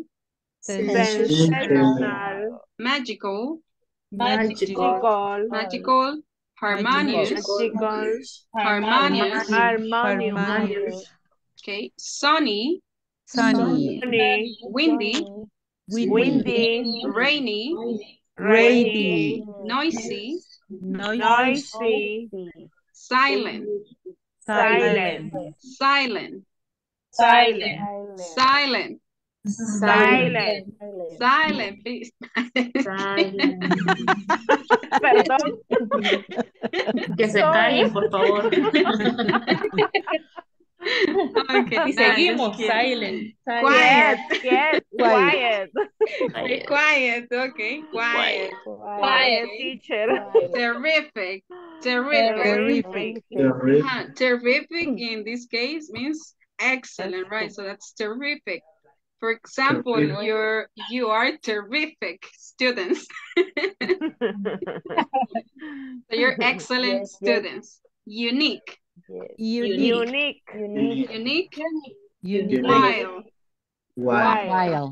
Sensational. magical, Magical. magical, harmonious, harmonious, Harmonious. okay, sunny, Sunny. Sunny. windy, Windy. rainy, Rainy. noisy, Noisy. silent, Silent. silent, Silent. silent, Silent. silent, please. Perdón. Que se callen, por favor. (laughs) Okay, Y seguimos, silent. Quiet. Quiet. Quiet. Quiet, okay, quiet. Quiet, teacher. Terrific, terrific. Terrific. Terrific. Terrific in this case means excellent, right? So that's terrific. For example, Terrific. you're you are terrific students. (laughs) (laughs) So you're excellent students. Unique, Unique. Unique. unique, Unique. wild. Wow.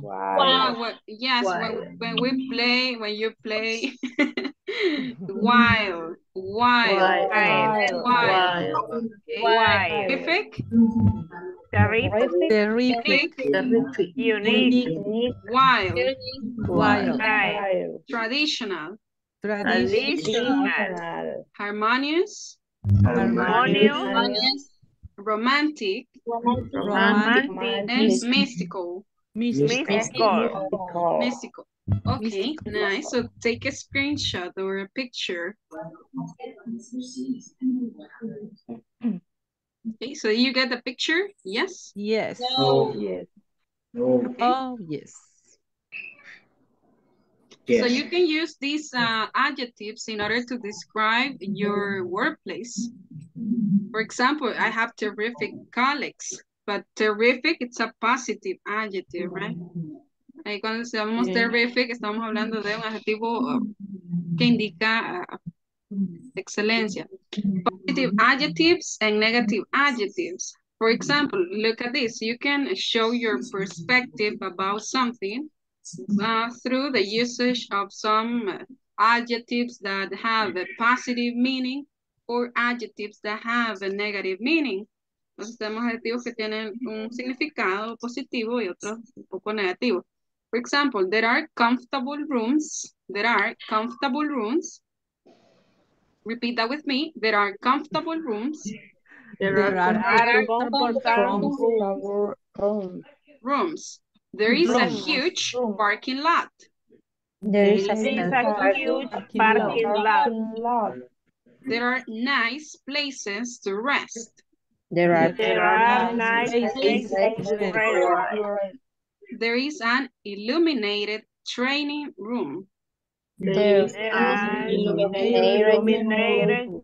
Wild. Uh, what- yes, when, when we play, when you play, (laughs) wild, wild, Wild. wild. Okay. Wild. Terrific, Terrific. Terrific. Terrific. Unique. wild, Wild. Wild. traditional, Traditional. Traditional. harmonious, Harmonious. romantic, Romantic. and mystical. Mystical. Mystical. Okay, nice. So take a screenshot or a picture. Okay, so you get the picture? Yes? Yes. No. Yes. No. Oh, yes. Oh, Yes. So you can use these uh, adjectives in order to describe your workplace. For example, I have terrific colleagues, but terrific, it's a positive adjective, right? Ahí cuando decimos terrific, estamos hablando de un adjetivo uh, que indica uh, excelencia. Positive adjectives and negative adjectives. For example, look at this. You can show your perspective about something uh, through the usage of some adjectives that have a positive meaning or adjectives that have a negative meaning. Entonces tenemos adjetivos que tienen un significado positivo y otros un poco negativo. For example, there are comfortable rooms. There are comfortable rooms. Repeat that with me. There are comfortable rooms. There are comfortable rooms. Rooms. There is a huge parking lot. There is a There is a huge Parking parking lot. lot. There are nice places to rest. There are There are nice places places to to rest. rest. There is an illuminated training room. there There are illuminated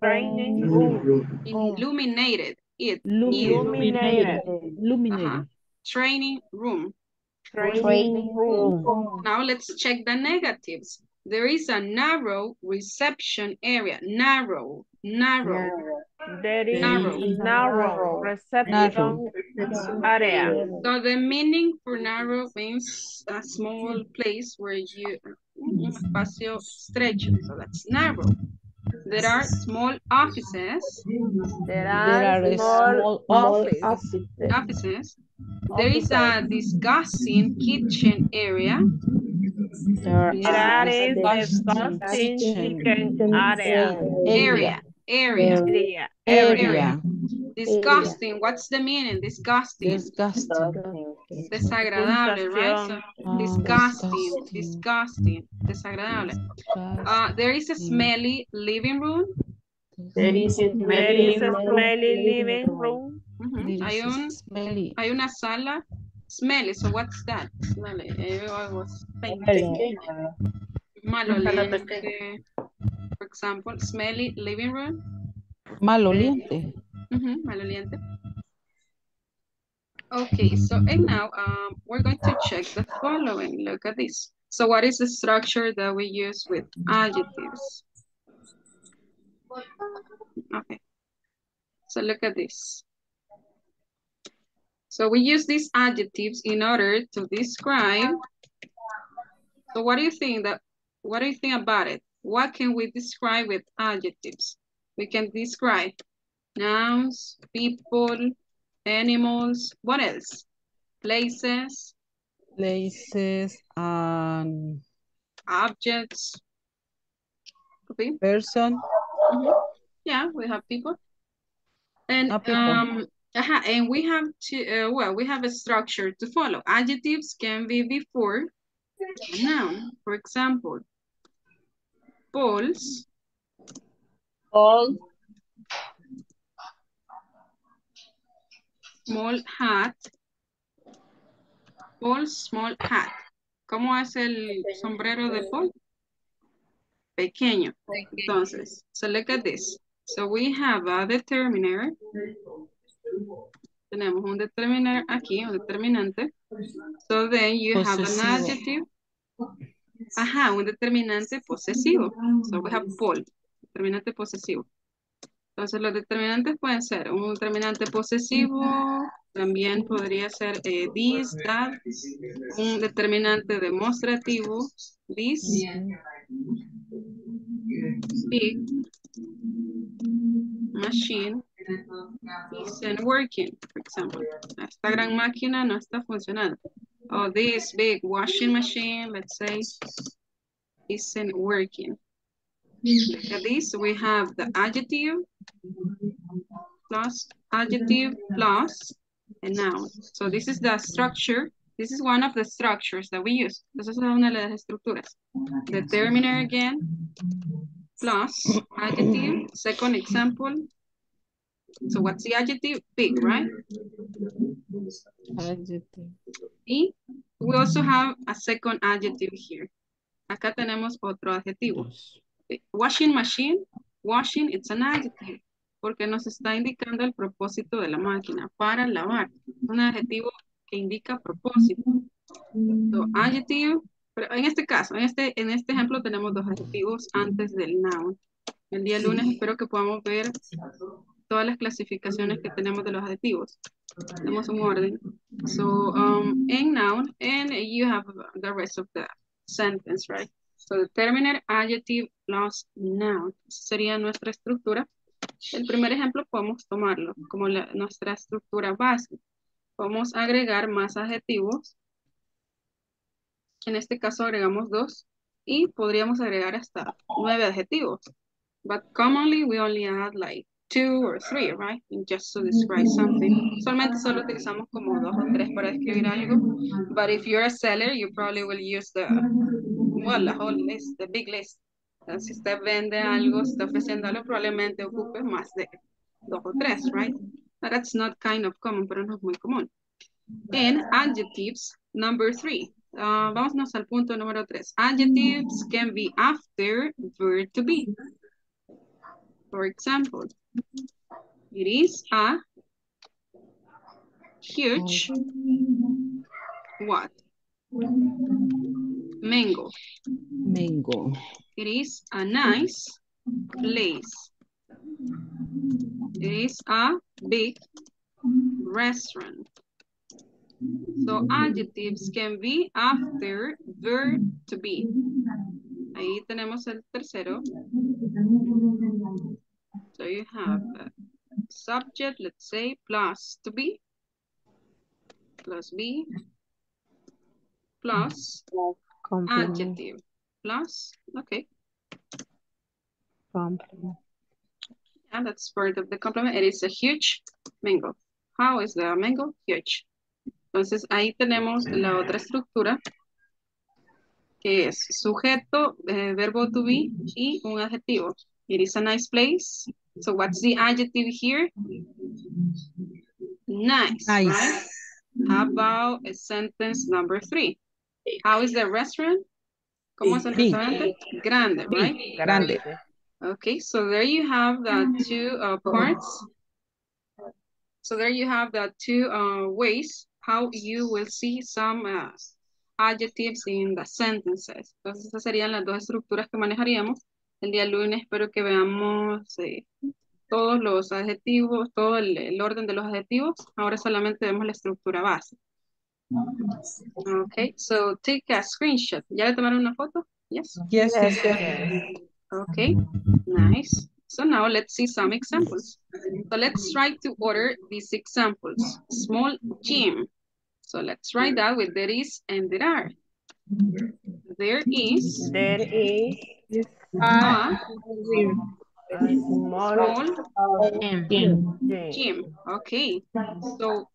training room. Illuminated. It. Illuminated Illuminated. Uh-huh. Training room. Training room. Now let's check the negatives. There is a narrow reception area. Narrow. Narrow. There is Narrow. narrow reception area. So the meaning for narrow means a small place where you un espacio estrecho. So that's narrow. There are small offices. There There are are small small offices. offices. Offices. There is a disgusting kitchen area. there There are is disgusting disgusting kitchen chicken area. Area. Area. Area. Area. Disgusting. What's the meaning? Disgusting. Disgusting. Desagradable, right? So, Ah, disgusting. disgusting. Disgusting. Desagradable. Uh, there is a smelly living room. There is a There is a smelly living room. Ujú. There Hay is un, smelly. hay una sala smelly. So what's that? Smelly. Eh, I was thinking. Maloliente. For example, smelly living room. Maloliente. Ujú, maloliente. Okay, so and now um, we're going to check the following. Look at this. So what is the structure that we use with adjectives? Okay. So look at this. So we use these adjectives in order to describe. So what do you think that, what do you think about it? What can we describe with adjectives? We can describe nouns, people, animals, what else? Places, Places and objects. Could be. person. Mhm. Yeah, we have people. And people. um, uh and we have to uh, well, we have a structure to follow. Adjectives can be before a noun. For example, Paul's All small hat. Paul's small hat. ¿Cómo es el sombrero de Paul? Pequeño. Entonces, so look at this. So we have a determiner. Tenemos un determiner aquí, un determinante. So then you have an adjective. Ajá, un determinante posesivo. So we have Paul, determinante posesivo. Entonces los determinantes pueden ser un determinante posesivo, también podría ser eh, this, that, un determinante demostrativo, this, big, machine, isn't working, for example. Esta gran máquina no está funcionando. Or this big washing machine, let's say, isn't working. Look at this, we have the adjective plus adjective plus a noun. So this is the structure. This is one of the structures that we use. Esa es una de las estructuras. The determiner again, plus adjective, second example. So what's the adjective? Big, right? Adjective. Y we also have a second adjective here. Acá tenemos otro adjetivo. Washing machine, washing, it's an adjective, porque nos está indicando el propósito de la máquina, para lavar. Un adjetivo que indica propósito. So, adjective, pero en este caso, en este, en este ejemplo tenemos dos adjetivos antes del noun. El día lunes espero que podamos ver todas las clasificaciones que tenemos de los adjetivos. Tenemos un orden. So, um, en noun, and you have the rest of the sentence, right? So, determiner, adjective, plus noun. Sería nuestra estructura. El primer ejemplo podemos tomarlo como nuestra estructura base. Podemos agregar más adjetivos. En este caso agregamos dos y podríamos agregar hasta nueve adjetivos. But commonly we only add like two or three, right? Just to describe something. Solamente solo utilizamos como dos o tres para describir algo. But if you're a seller, you probably will use the well, la whole list, the big list. Si usted vende algo, está ofreciendo algo, probablemente ocupe más de dos o tres, right? That's not kind of common, pero no es muy común. And adjectives, number three. Uh, vámonos al punto número tres. Adjectives can be after verb to be. For example, it is a huge what? Mango. Mango. It is a nice place. It is a big restaurant. So adjectives can be after verb to be. Ahí tenemos el tercero. So you have a subject, let's say, plus to be, plus be, plus. Adjective, plus, okay. Complement. And that's part of the complement. It is a huge mango. How is the mango? Huge. Entonces ahí tenemos la otra estructura que es sujeto, eh, verbo to be y un adjetivo. It is a nice place. So what's the adjective here? Nice, Nice. right? How about a sentence number three? How is the restaurant? ¿Cómo es el Big. restaurante? Grande, right? Grande. Okay, so there you have the two uh, parts. So there you have the two uh, ways how you will see some uh, adjectives in the sentences. Entonces, esas serían las dos estructuras que manejaríamos. El día lunes espero que veamos eh, todos los adjetivos, todo el, el orden de los adjetivos. Ahora solamente vemos la estructura base. Okay, so take a screenshot. ¿Ya le tomaron una foto? Yes. Yes, yes, yes. Okay, nice. So now let's see some examples. So let's try to order these examples. Small gym. So let's write that with there is and there are. There is There is a a small small gym. gym. Okay, so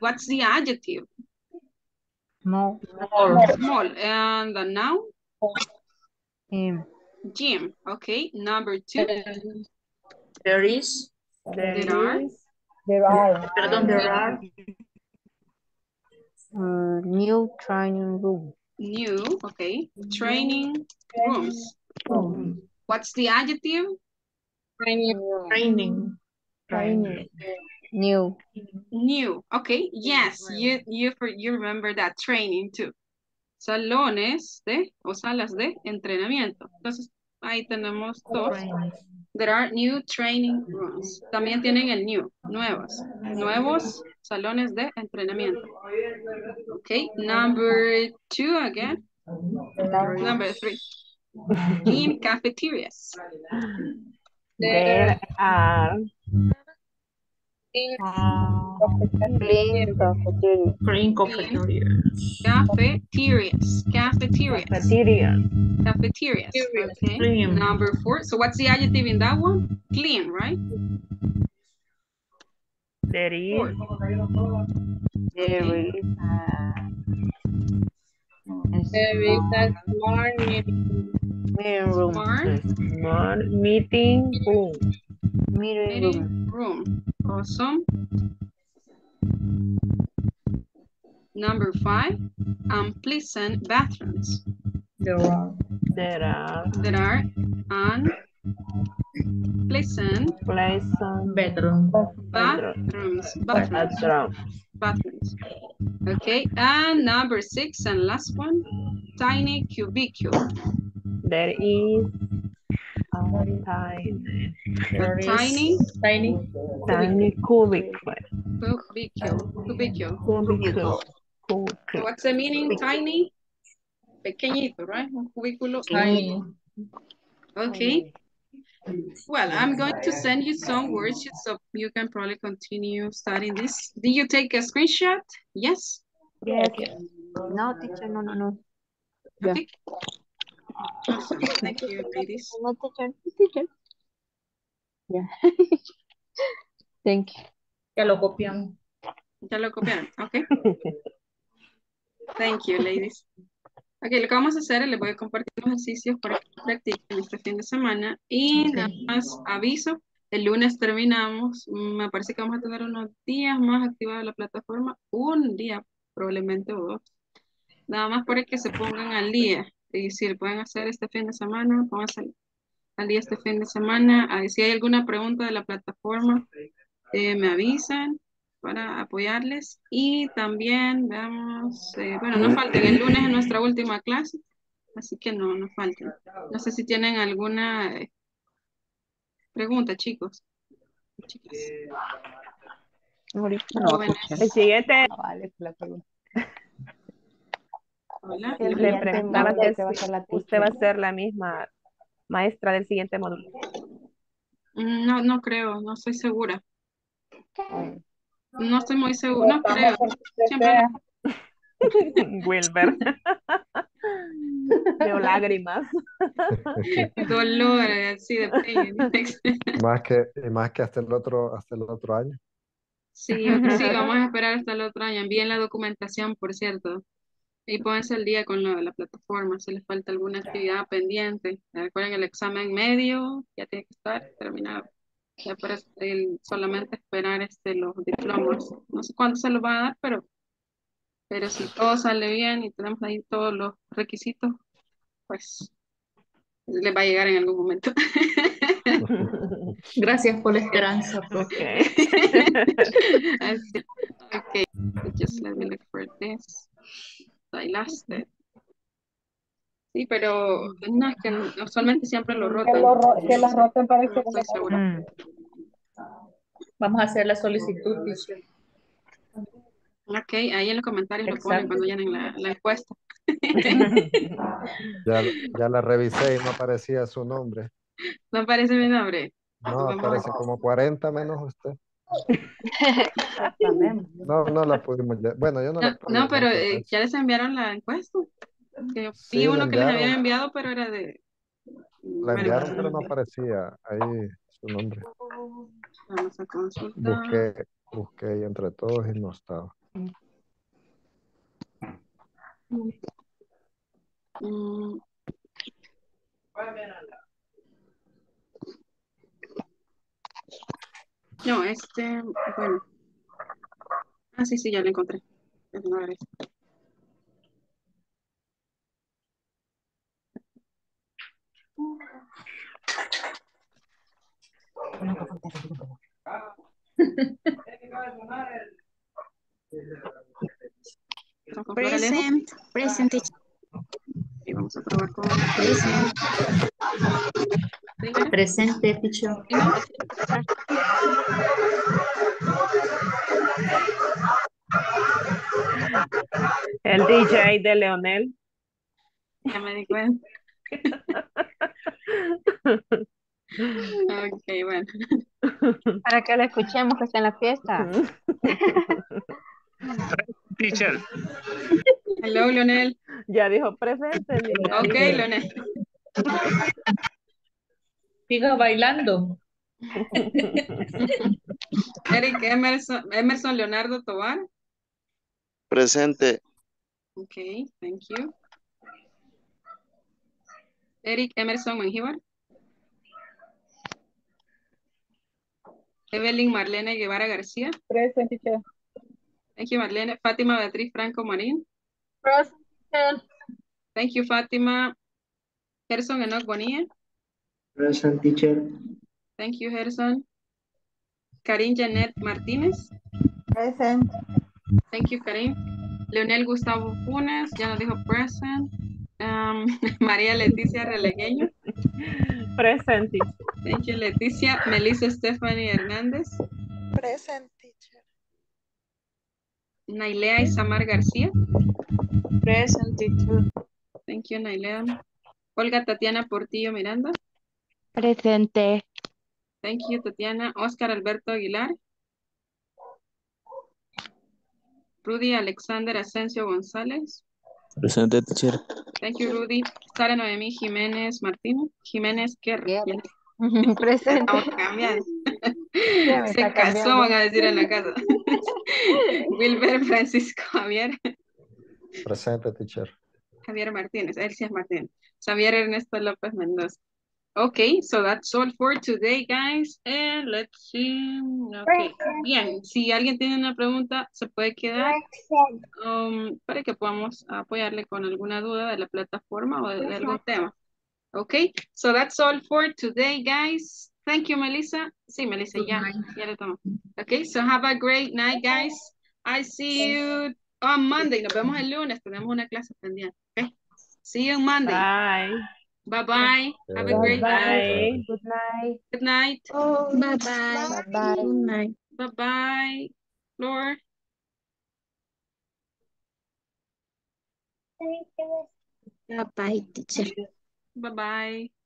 what's the adjective? No. Small. And the noun? Em, Gym. Okay, number two. There is, There There are is There are perdón, there are uh, new training room. new. Okay, training rooms. What's the adjective? Training, training. Training. New. New. Okay, yes, you you for you remember that training too. Salones de o salas de entrenamiento. Entonces, ahí tenemos dos. There are new training rooms. También tienen el new, nuevos. Nuevos salones de entrenamiento. Okay, number two again. Number three. In cafeterias. there are Ah. Clean cafeteria. Green cafeteria. Cafeterias. Cafeterias. cafeteria. Cafeterias. Okay. Clean. Number four. So what's the adjective in that one? Clean, right? There is Four. There is There is a small meeting. meeting room. Smart small meeting room. Meeting room. meeting room. Awesome. Number five, um, unpleasant bathrooms. There are there are There are unpleasant Bedroom. pleasant bathrooms. Bathrooms. bathrooms. Bathrooms. Okay, and number six and last one, tiny cubicle. There is a tiny, A tiny Tiny. tiny cubicle. cubicle. Cubicle. Cubicle. Cubicle. what's the meaning? Tiny? Pequeñito, right? Cubículo. Tiny. Okay. Well, I'm going to send you some worksheets so you can probably continue studying this. Did you take a screenshot? Yes? Yes. No, teacher, no, no, no. Yeah. Awesome. Thank you, ladies. Teacher, teacher. Yeah. Thank you. Ya lo copiamos. Ya lo copiaron. Okay. (laughs) Thank you, ladies. Ok, lo que vamos a hacer es les voy a compartir los ejercicios para que practiquen este fin de semana y Ok. nada más aviso, el lunes terminamos, me parece que vamos a tener unos días más activada la plataforma, un día probablemente o dos, nada más para que se pongan al día y si lo pueden hacer este fin de semana, pónganse al- día este fin de semana, Ah, si hay alguna pregunta de la plataforma, eh, me avisan para apoyarles y también veamos, eh, bueno, no falten, el lunes es nuestra última clase, así que no, no falten. No sé si tienen alguna eh, pregunta, chicos. Chicas. No. El siguiente, Vale, la pregunta. Hola. le El siguiente preguntaba que que va a si ser la usted va a ser la misma maestra del siguiente módulo. Mm, No, no creo, no estoy segura. No estoy muy segura, no creo. Siempre (laughs) Wilber. (laughs) Veo lágrimas. (laughs) dolor, así de pain. Más que, y más que hasta el otro, hasta el otro año. Sí, sí, vamos a esperar hasta el otro año. Envíen la documentación, por cierto. Y pónganse al día con lo de la plataforma, si les falta alguna actividad pendiente. Recuerden el examen medio, ya tiene que estar terminado. Ya para el- solamente esperar este, los diplomas. No sé cuándo se los va a dar, pero, pero si (laughs) todo sale bien y tenemos ahí todos los requisitos, pues les va a llegar en algún momento. (laughs) Gracias por la esperanza. profe. (laughs) Así- Okay, just let me look for this. I lost it. Sí, pero no, es que usualmente siempre lo rotan. lo ro- que la roten para que estoy segura. Mm. Vamos a hacer la solicitud. Ok, ahí en los comentarios lo ponen Exacto. cuando llenen la, la encuesta. (laughs) Ya, ya la revisé y no aparecía su nombre. No aparece mi nombre. No, aparece como 40 menos usted. No, no la pudimos. ya- Bueno, yo no la No, pude no, pero eh, ya les enviaron la encuesta. Que yo Sí, vi la uno que les habían enviado, pero era de... La enviaron, pero no aparecía ahí su nombre. Vamos a consultar. Busqué, busqué ahí entre todos y no estaba. Mm. No, este, bueno. Ah, sí, sí, ya lo encontré. Present, present. Y vamos a probar con. Presente, teacher. El DJ de Leonel. Ya me di cuenta. (laughs) Ok, bueno. (laughs) Para que lo escuchemos que está en la fiesta. (laughs) Teacher, Hello, Leonel. Ya dijo presente. Ok. Leonel. Siga bailando. (laughs) Eric Emerson, Emerson Leonardo Tobar. Presente. Ok, thank you. Eric Emerson Mengíbar. Evelyn Marlene Guevara García. Present teacher. Thank you, Marlene. Fátima Beatriz Franco Marín. Present. Thank you, Fátima. Gerson Enoch Bonilla. Present teacher. Thank you, Gerson. Karin Janet Martínez. Present. Thank you, Karin. Leonel Gustavo Funes, ya nos dijo present. Um, (laughs) María Leticia Relegueño. Presente. Thank you, Leticia. Melissa Stephanie Hernández. Present. Nailea Isamar García. Present teacher. Thank you, Nailea. Olga Tatiana Portillo Miranda. Presente. Thank you, Tatiana. Oscar Alberto Aguilar. Rudy Alexander Asensio González. Presente, teacher. Thank you, Rudy. Sara Noemí Jiménez Martínez. Jiménez Guerra. (laughs) Presente. Estamos cambiando. Se casó, van a decir en la casa. (laughs) (laughs) Wilber Francisco Javier. Presente, teacher. Javier Martínez, es Martínez. Javier Ernesto López Mendoza. Okay, so that's all for today, guys. And let's see. Okay, bien. Si alguien tiene una pregunta, se puede quedar um, para que podamos apoyarle con alguna duda de la plataforma o de, de algún tema. Okay, so that's all for today, guys. Thank you, Melissa. Sí, Melissa, ya, ya lo tomo. Okay, so have a great night, guys. I see you on Monday. Nos vemos el lunes. Tenemos una clase pendiente. Okay, see you on Monday. Bye. Bye bye. Have a great night. Good night. Good night. Bye bye. Bye. Good night. Bye bye. Laura. Bye bye, teacher. Bye bye.